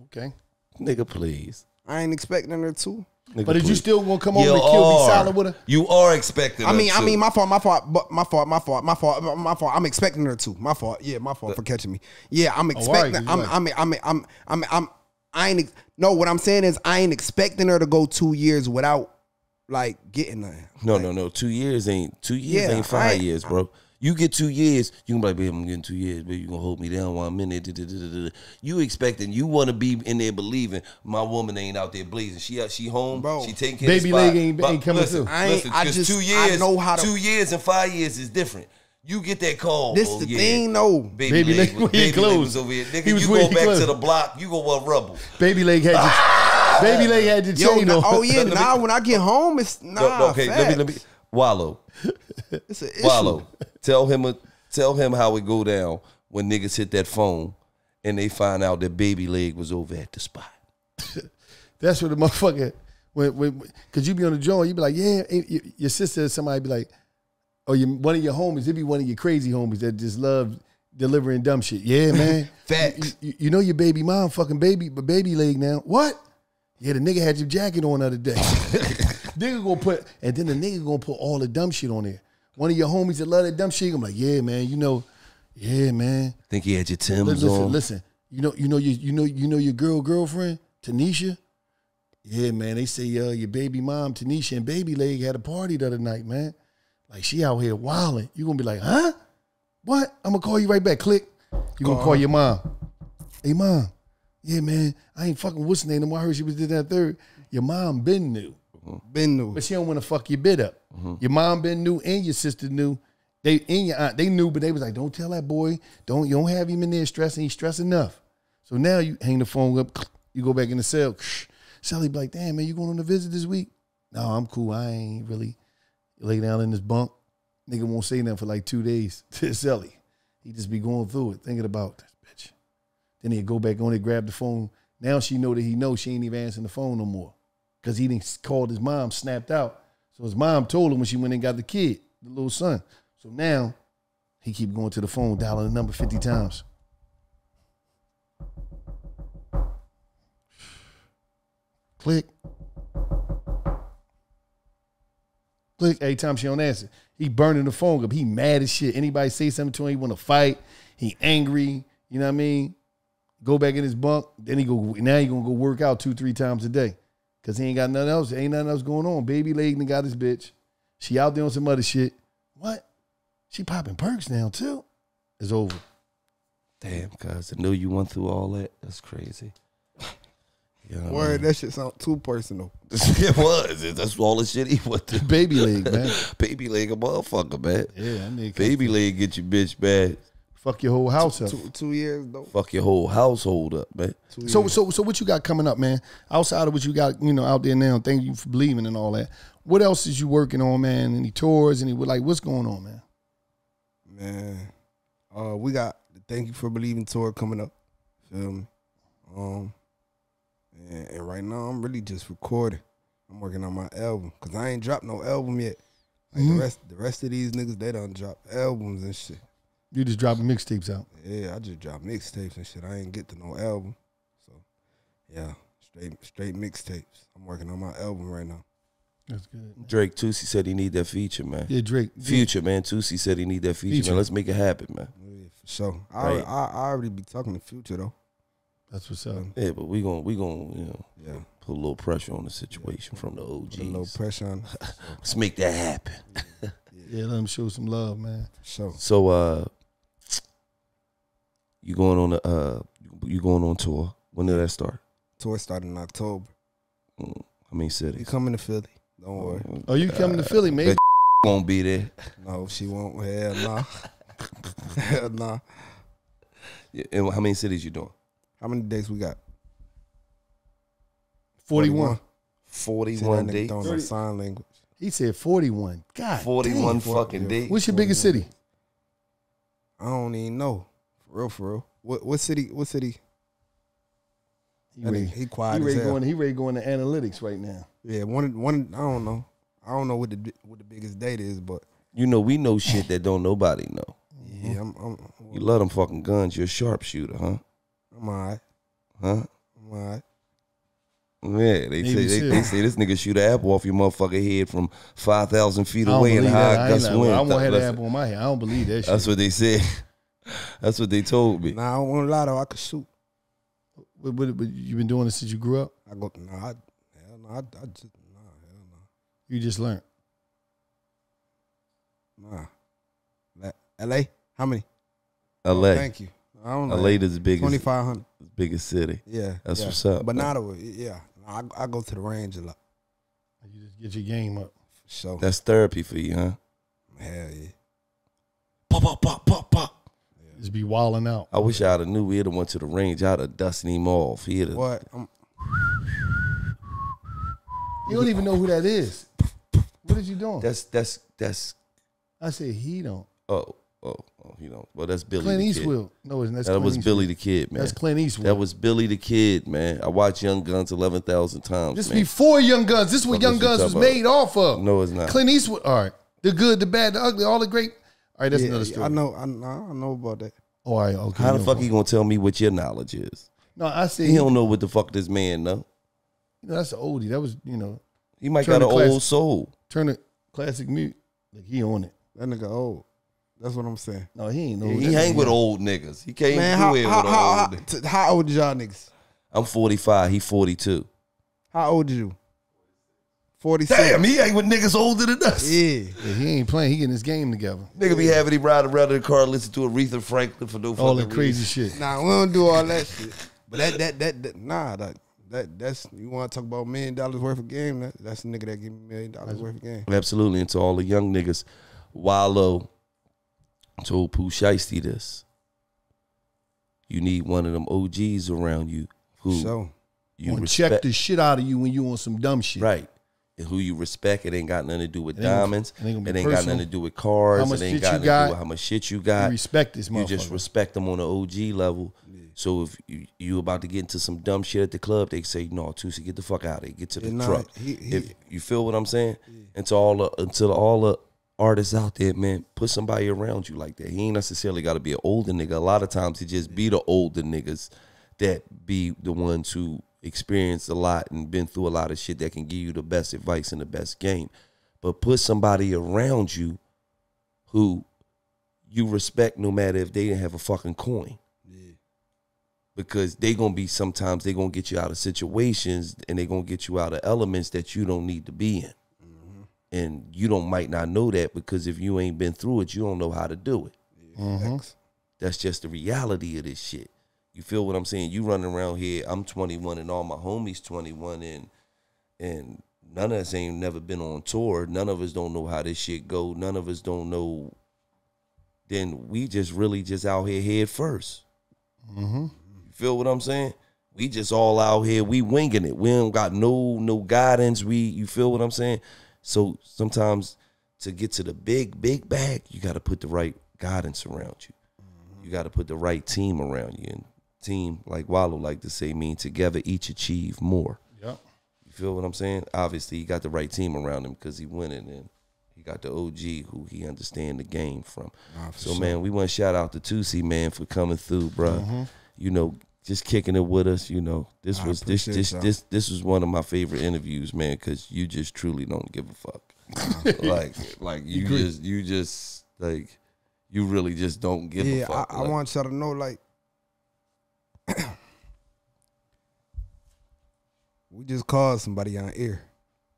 Okay. Nigga, please. I ain't expecting her to. Nigga, But is you still gonna come over You and kill, me are. solid with her? You are expecting. I mean, her I to. mean, my fault, my fault, but my fault, my fault, my fault, my fault. I'm expecting her to. My fault. Yeah, my fault for catching me. Yeah, I'm oh, all right, expecting. 'cause you I'm, like- I'm, I'm, I'm, I'm, I'm, I ain't. No, what I'm saying is, I ain't expecting her to go two years without like getting there. No, no, no. Two years ain't two years Yeah, ain't five ain't- years, bro. You get two years, you can be like, babe, I'm getting two years, but You gonna hold me down one minute. da, da, da, da, da. You expecting you wanna be in there believing my woman ain't out there blazing. She out, she home, Bro. she taking care of Baby the spot. leg ain't- But ain't coming listen, through. I ain't- listen, I 'cause just- two I years, know how to- two years and five years is different. You get that call. This oh, the yeah. thing, though. Baby, Baby leg, leg was, when he baby leg closed. was over here. Nigga, He was you when go he back closed. to the block, you go want rubble. Baby leg had your baby leg had your Yo, chain nah, on. oh yeah, Let me- now when I get home, it's nah. No, no, okay, let me let me facts. Wallow. It's an issue. Wallo. tell him a, tell him how it go down when niggas hit that phone and they find out that baby leg was over at the spot. That's what the motherfucker when when because you be on the joint, you be like, yeah, your, your sister or somebody be like, or your one of your homies, it be one of your crazy homies that just love delivering dumb shit. Yeah, man. Facts. You, you- you know your baby mom fucking baby, but baby leg now. What? Yeah, the nigga had your jacket on the other day. nigga gonna put, and then the nigga gonna put all the dumb shit on there. One of your homies that love that dumb shit, I'm like, yeah, man, you know, yeah, man. Think he had your Tim's Listen, on. listen. You know, you know, you you know, you know your girl girlfriend Tanisha. Yeah, man. They say uh, your baby mom Tanisha and baby leg had a party the other night, man. Like she out here wilding. You gonna be like, huh? What? I'm gonna call you right back. Click. You gonna call your mom? Hey, mom. Yeah, man. I ain't fucking what's her name. no more. I heard she was did that third. Your mom been new, mm-hmm. Been new. but she don't want to fuck your bid up. Mm-hmm. Your mom been new and your sister knew. They and your aunt they knew, but they was like, don't tell that boy. Don't you don't have him in there stressing. He's stressed enough. So now you hang the phone up. You go back in the cell. Sally be like, damn man, you going on a visit this week? No, I'm cool. I ain't really lay down in this bunk. Nigga won't say nothing for like two days to Sally. He just be going through it, thinking about. Then he'd go back on it, grab the phone. Now she know that he knows she ain't even answering the phone no more. Cause he didn't called his mom, snapped out. So his mom told him when she went and got the kid, the little son. So now he keep going to the phone, dialing the number 50 times. Click. Click. Every time she don't answer, he burning the phone up. He mad as shit. Anybody say something to him, he want to fight. He angry. You know what I mean? Go back in his bunk. Then he go. Now he gonna go work out two, three times a day, cause he ain't got nothing else. Ain't nothing else going on. Baby leg and got his bitch. She out there on some other shit. What? She popping perks now too. It's over. Damn, cuz I know you went through all that. That's crazy. You know what I Word, mean? that shit sound too personal. it was. That's all the shit he went through. Baby leg, man. Baby leg a motherfucker, man. Yeah, that nigga. Baby leg get you bitch bad. Fuck your whole house up. Two two years though. Fuck your whole household up, man. Two So years. so so what you got coming up, man? Outside of what you got, you know, out there now. Thank you for believing and all that. What else is you working on, man? Any tours? Any like what's going on, man? man. Uh, we got the Thank You for Believing tour coming up. Feel me? Um, and, and right now I'm really just recording. I'm working on my album because I ain't dropped no album yet. Like Mhm. the rest, the rest of these niggas, they done drop albums and shit. You just dropping mixtapes out. Yeah, I just dropped mixtapes and shit. I ain't get to no album, so yeah, straight straight mixtapes. I'm working on my album right now. That's good. Drake Toosii said he need that feature, man. Yeah, Drake. Future, man. Toosii said he need that feature, Feature. man. Let's make it happen, man. Yeah, for sure. I, Right. already, I I already be talking to Future though. That's what's up. Yeah, but we gonna we gonna you know Yeah, put a little pressure on the situation from the put a little pressure on. Let's make that happen. Yeah, let him show some love, man. For sure. So uh You going on a uh, you going on tour? When did that start? Tour started in October. Mm, How many cities? You cities? coming to Philly? Don't worry. Oh, you coming to Philly, Maybe bet- Won't be there. No, she won't. Hell nah. Hell nah. Yeah, And how many cities you doing? How many days we got? 41. See, Forty-one that nigga days. throwing up sign language. He said 41. God. Forty-one damn. fucking days. What's your biggest city? I don't even know. For real, for real. What what city? What city? He That ready, he quiet he as ready hell. going. He ready going to analytics right now. Yeah, one one. I don't know. I don't know what the what the biggest date is, but You know, we know shit that don't nobody know. yeah, I'm I'm You love them fucking guns. You're a sharpshooter, huh? I'm alright. Huh? I'm alright. Yeah, they say they, they say this nigga shoot an apple off your motherfucking head from five thousand feet away in believe high. I, gust wind. I won't have that That's- apple on my head. I don't believe that shit. That's what they said. That's what they told me. Nah, I don't want to lie though. I could shoot. What, what, what, you been doing this since you grew up? I go. Nah, I, hell no. I, I just nah. Hell You just learned. Nah. La- L.A. How many? Oh, L.A. Thank you. I don't know. LA is the biggest Twenty five hundred. biggest city. Yeah, That's yeah. what's up, But not over. Yeah, I, I go to the range a lot. You just get your game up. So sure. That's therapy for you, huh? Hell yeah. Pop, pop, pop, pop, pop. Just be wilding out. I wish I'd have knew we'd have went to the range. I'd have dusted him off. He'd have. What? I'm, You don't even know who that is. What is you doing? That's that's that's. I said he don't. Oh oh oh. You know. Well, that's Billy. Clint the Eastwood. No, it's that's Kid. That Clint was Eastwood. Billy the Kid, man. That's Clint Eastwood. That was Billy the Kid, man. I watched Young Guns eleven thousand times. this man. before Young Guns. This is what What Young Guns was about? made off of. No, it's not. Clint Eastwood. All right. The good, the bad, the ugly, all the great. All right, that's yeah, another story. I know. I know. I know about that. Oh, all right, okay. How the fuck problem. you gonna tell me what your knowledge is? No, I see. He he, don't know what the fuck this man know. you know, that's an oldie. That was, you know, He might Turn got an the class- old soul. turn it classic mute. Like he on it. That nigga old. That's what I'm saying. No, he ain't no. he hang with old niggas. He can't Man, do how it how, with how, how, old. t- how old is y'all niggas? I'm 45. He 42. How old is you? Forty six. Damn, he ain't with niggas older than us. Yeah. Yeah, he ain't playing. He getting his game together. Nigga be having him ride around in the car, listen to Aretha Franklin for no All fucking that crazy reason. shit. Nah, we don't do all that shit. But that that that, that nah that that that's you want to talk about million dollars worth of game? That, that's the nigga that give me million dollars worth of game. Absolutely. And to all the young niggas, Wallo told Pooh Shiesty this. You need one of them OGs around you who So you respect. check the shit out of you when you on some dumb shit. Right. And who you respect, it ain't got nothing to do with It ain't diamonds. it ain't It ain't got nothing to do with cars. How much it ain't shit got you nothing to got. do with how much shit you got. You respect this You just respect them on the OG level. So if you, you about to get into some dumb shit at the club, they say, "No, Toosii, get the fuck out of here. Get to the Yeah, nah, truck." he- he- if you feel what I'm saying, and to all the until all the artists out there, man, put somebody around you like that. He ain't necessarily got to be an older nigga. A lot of times, it just be the older niggas that be the ones who experienced a lot and been through a lot of shit that can give you the best advice and the best game. But put somebody around you who you respect no matter if they didn't have a fucking coin. Because they gonna be sometimes they gonna get you out of situations and they gonna get you out of elements that you don't need to be in. Mm-hmm. And you don't might not know that because if you ain't been through it, you don't know how to do it. Mm-hmm. facts. That's just the reality of this shit. You feel what I'm saying? You running around here, I'm 21 and all my homies 21 and and none of us ain't never been on tour. None of us don't know how this shit go. None of us don't know. Then we just really just out here head 1st mm-hmm. You feel what I'm saying? We just all out here, we winging it. We don't got no no guidance. We you feel what I'm saying? So sometimes to get to the big, big bag, you gotta put the right guidance around you. You gotta put the right team around you. And team, like Wallo like to say, mean together each achieve more. Yep. You feel what I'm saying? Obviously, he got the right team around him because he winning, and he got the OG who he understand the game from. so man, we want to shout out to Toosii man for coming through, bruh. Mm-hmm. You know, just kicking it with us. You know, this I was this this y'all. this this was one of my favorite interviews, man, because you just truly don't give a fuck. like like you just you just like you really just don't give a Yeah, fuck. I, I want y'all to know like we just called somebody on air.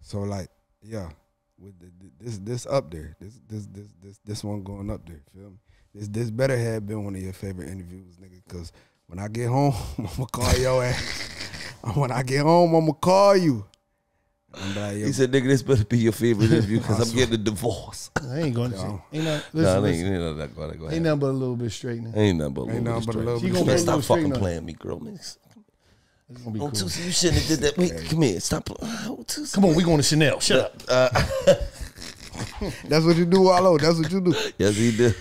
So like, yeah, with the, this this up there, this this this this this one going up there. Feel me? this this better have been one of your favorite interviews, nigga. Cause when I get home, I'ma call your ass. when I get home, I'ma call you. I'm like, He said, "Nigga, this better be your favorite interview because I I'm getting a divorce." I ain't going to say. No. Ain't not, nah, listen, it ain't, listen, ain't nothing go ahead, go ahead. ain't nothing but a little bit straightening. Ain't nothing but a little bit but a She gonna Man, put a stop fucking straighten playing me, girl. Man. It's gonna be Oh, cool. Toosii, you shouldn't have did that. Wait, come here. Stop. Oh, Come on, we going to Chanel. Shut up. Uh, that's what you do, Wallo. That's what you do. Yes, he did.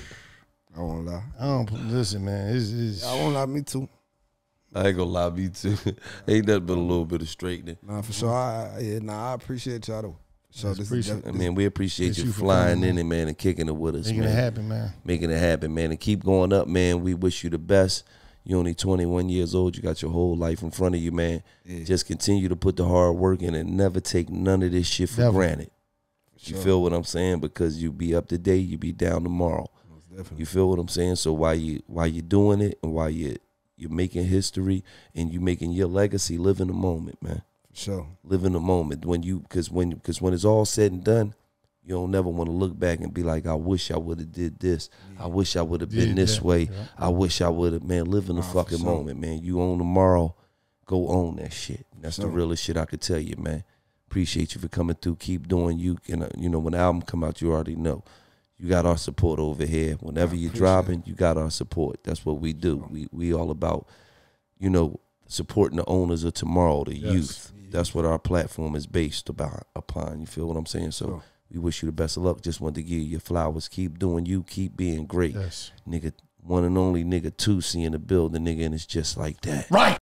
I won't lie. I don't listen, man. It's, it's, I won't lie. Me too. I ain't gonna lie, me too. ain't nothing but a little bit of straightening. Nah, for sure. I, I- yeah, nah, I appreciate y'all though. So Yes, this is I this, mean, we appreciate Appreciate you you flying in and man and kicking it with us, making man. it happen, man. Making it happen, man, and keep going up, man. We wish you the best. You're only 21 years old. You got your whole life in front of you, man. Yeah. Just continue to put the hard work in and never take none of this shit for Never. granted. You Sure. feel what I'm saying? Because you be up today, you be down tomorrow. Most definitely. You feel what I'm saying? So while you while you're doing it and while you you're making history and you're making your legacy, live in the moment, man. For sure. Live in the moment when you because when because when it's all said and done, you don't never want to look back and be like, I wish I would have did this. I wish I would have been this that, way. yeah. I wish I would have man. Live in the Nah, fucking sure. moment, man. You own tomorrow, go own that shit. That's the realest shit I could tell you, man. Appreciate you for coming through. Keep doing you. And uh, you know when the album come out, you already know. You got our support over here. Whenever you're dropping, you got our support. That's what we do. We we all about, you know, supporting the owners of tomorrow, the Yes. youth. That's what our platform is based about upon. You feel what I'm saying? So we wish you the best of luck. Just wanted to give you your flowers. Keep doing you. Keep being great, Yes. nigga. One and only nigga two seeing the building, nigga, and it's just like that. Right.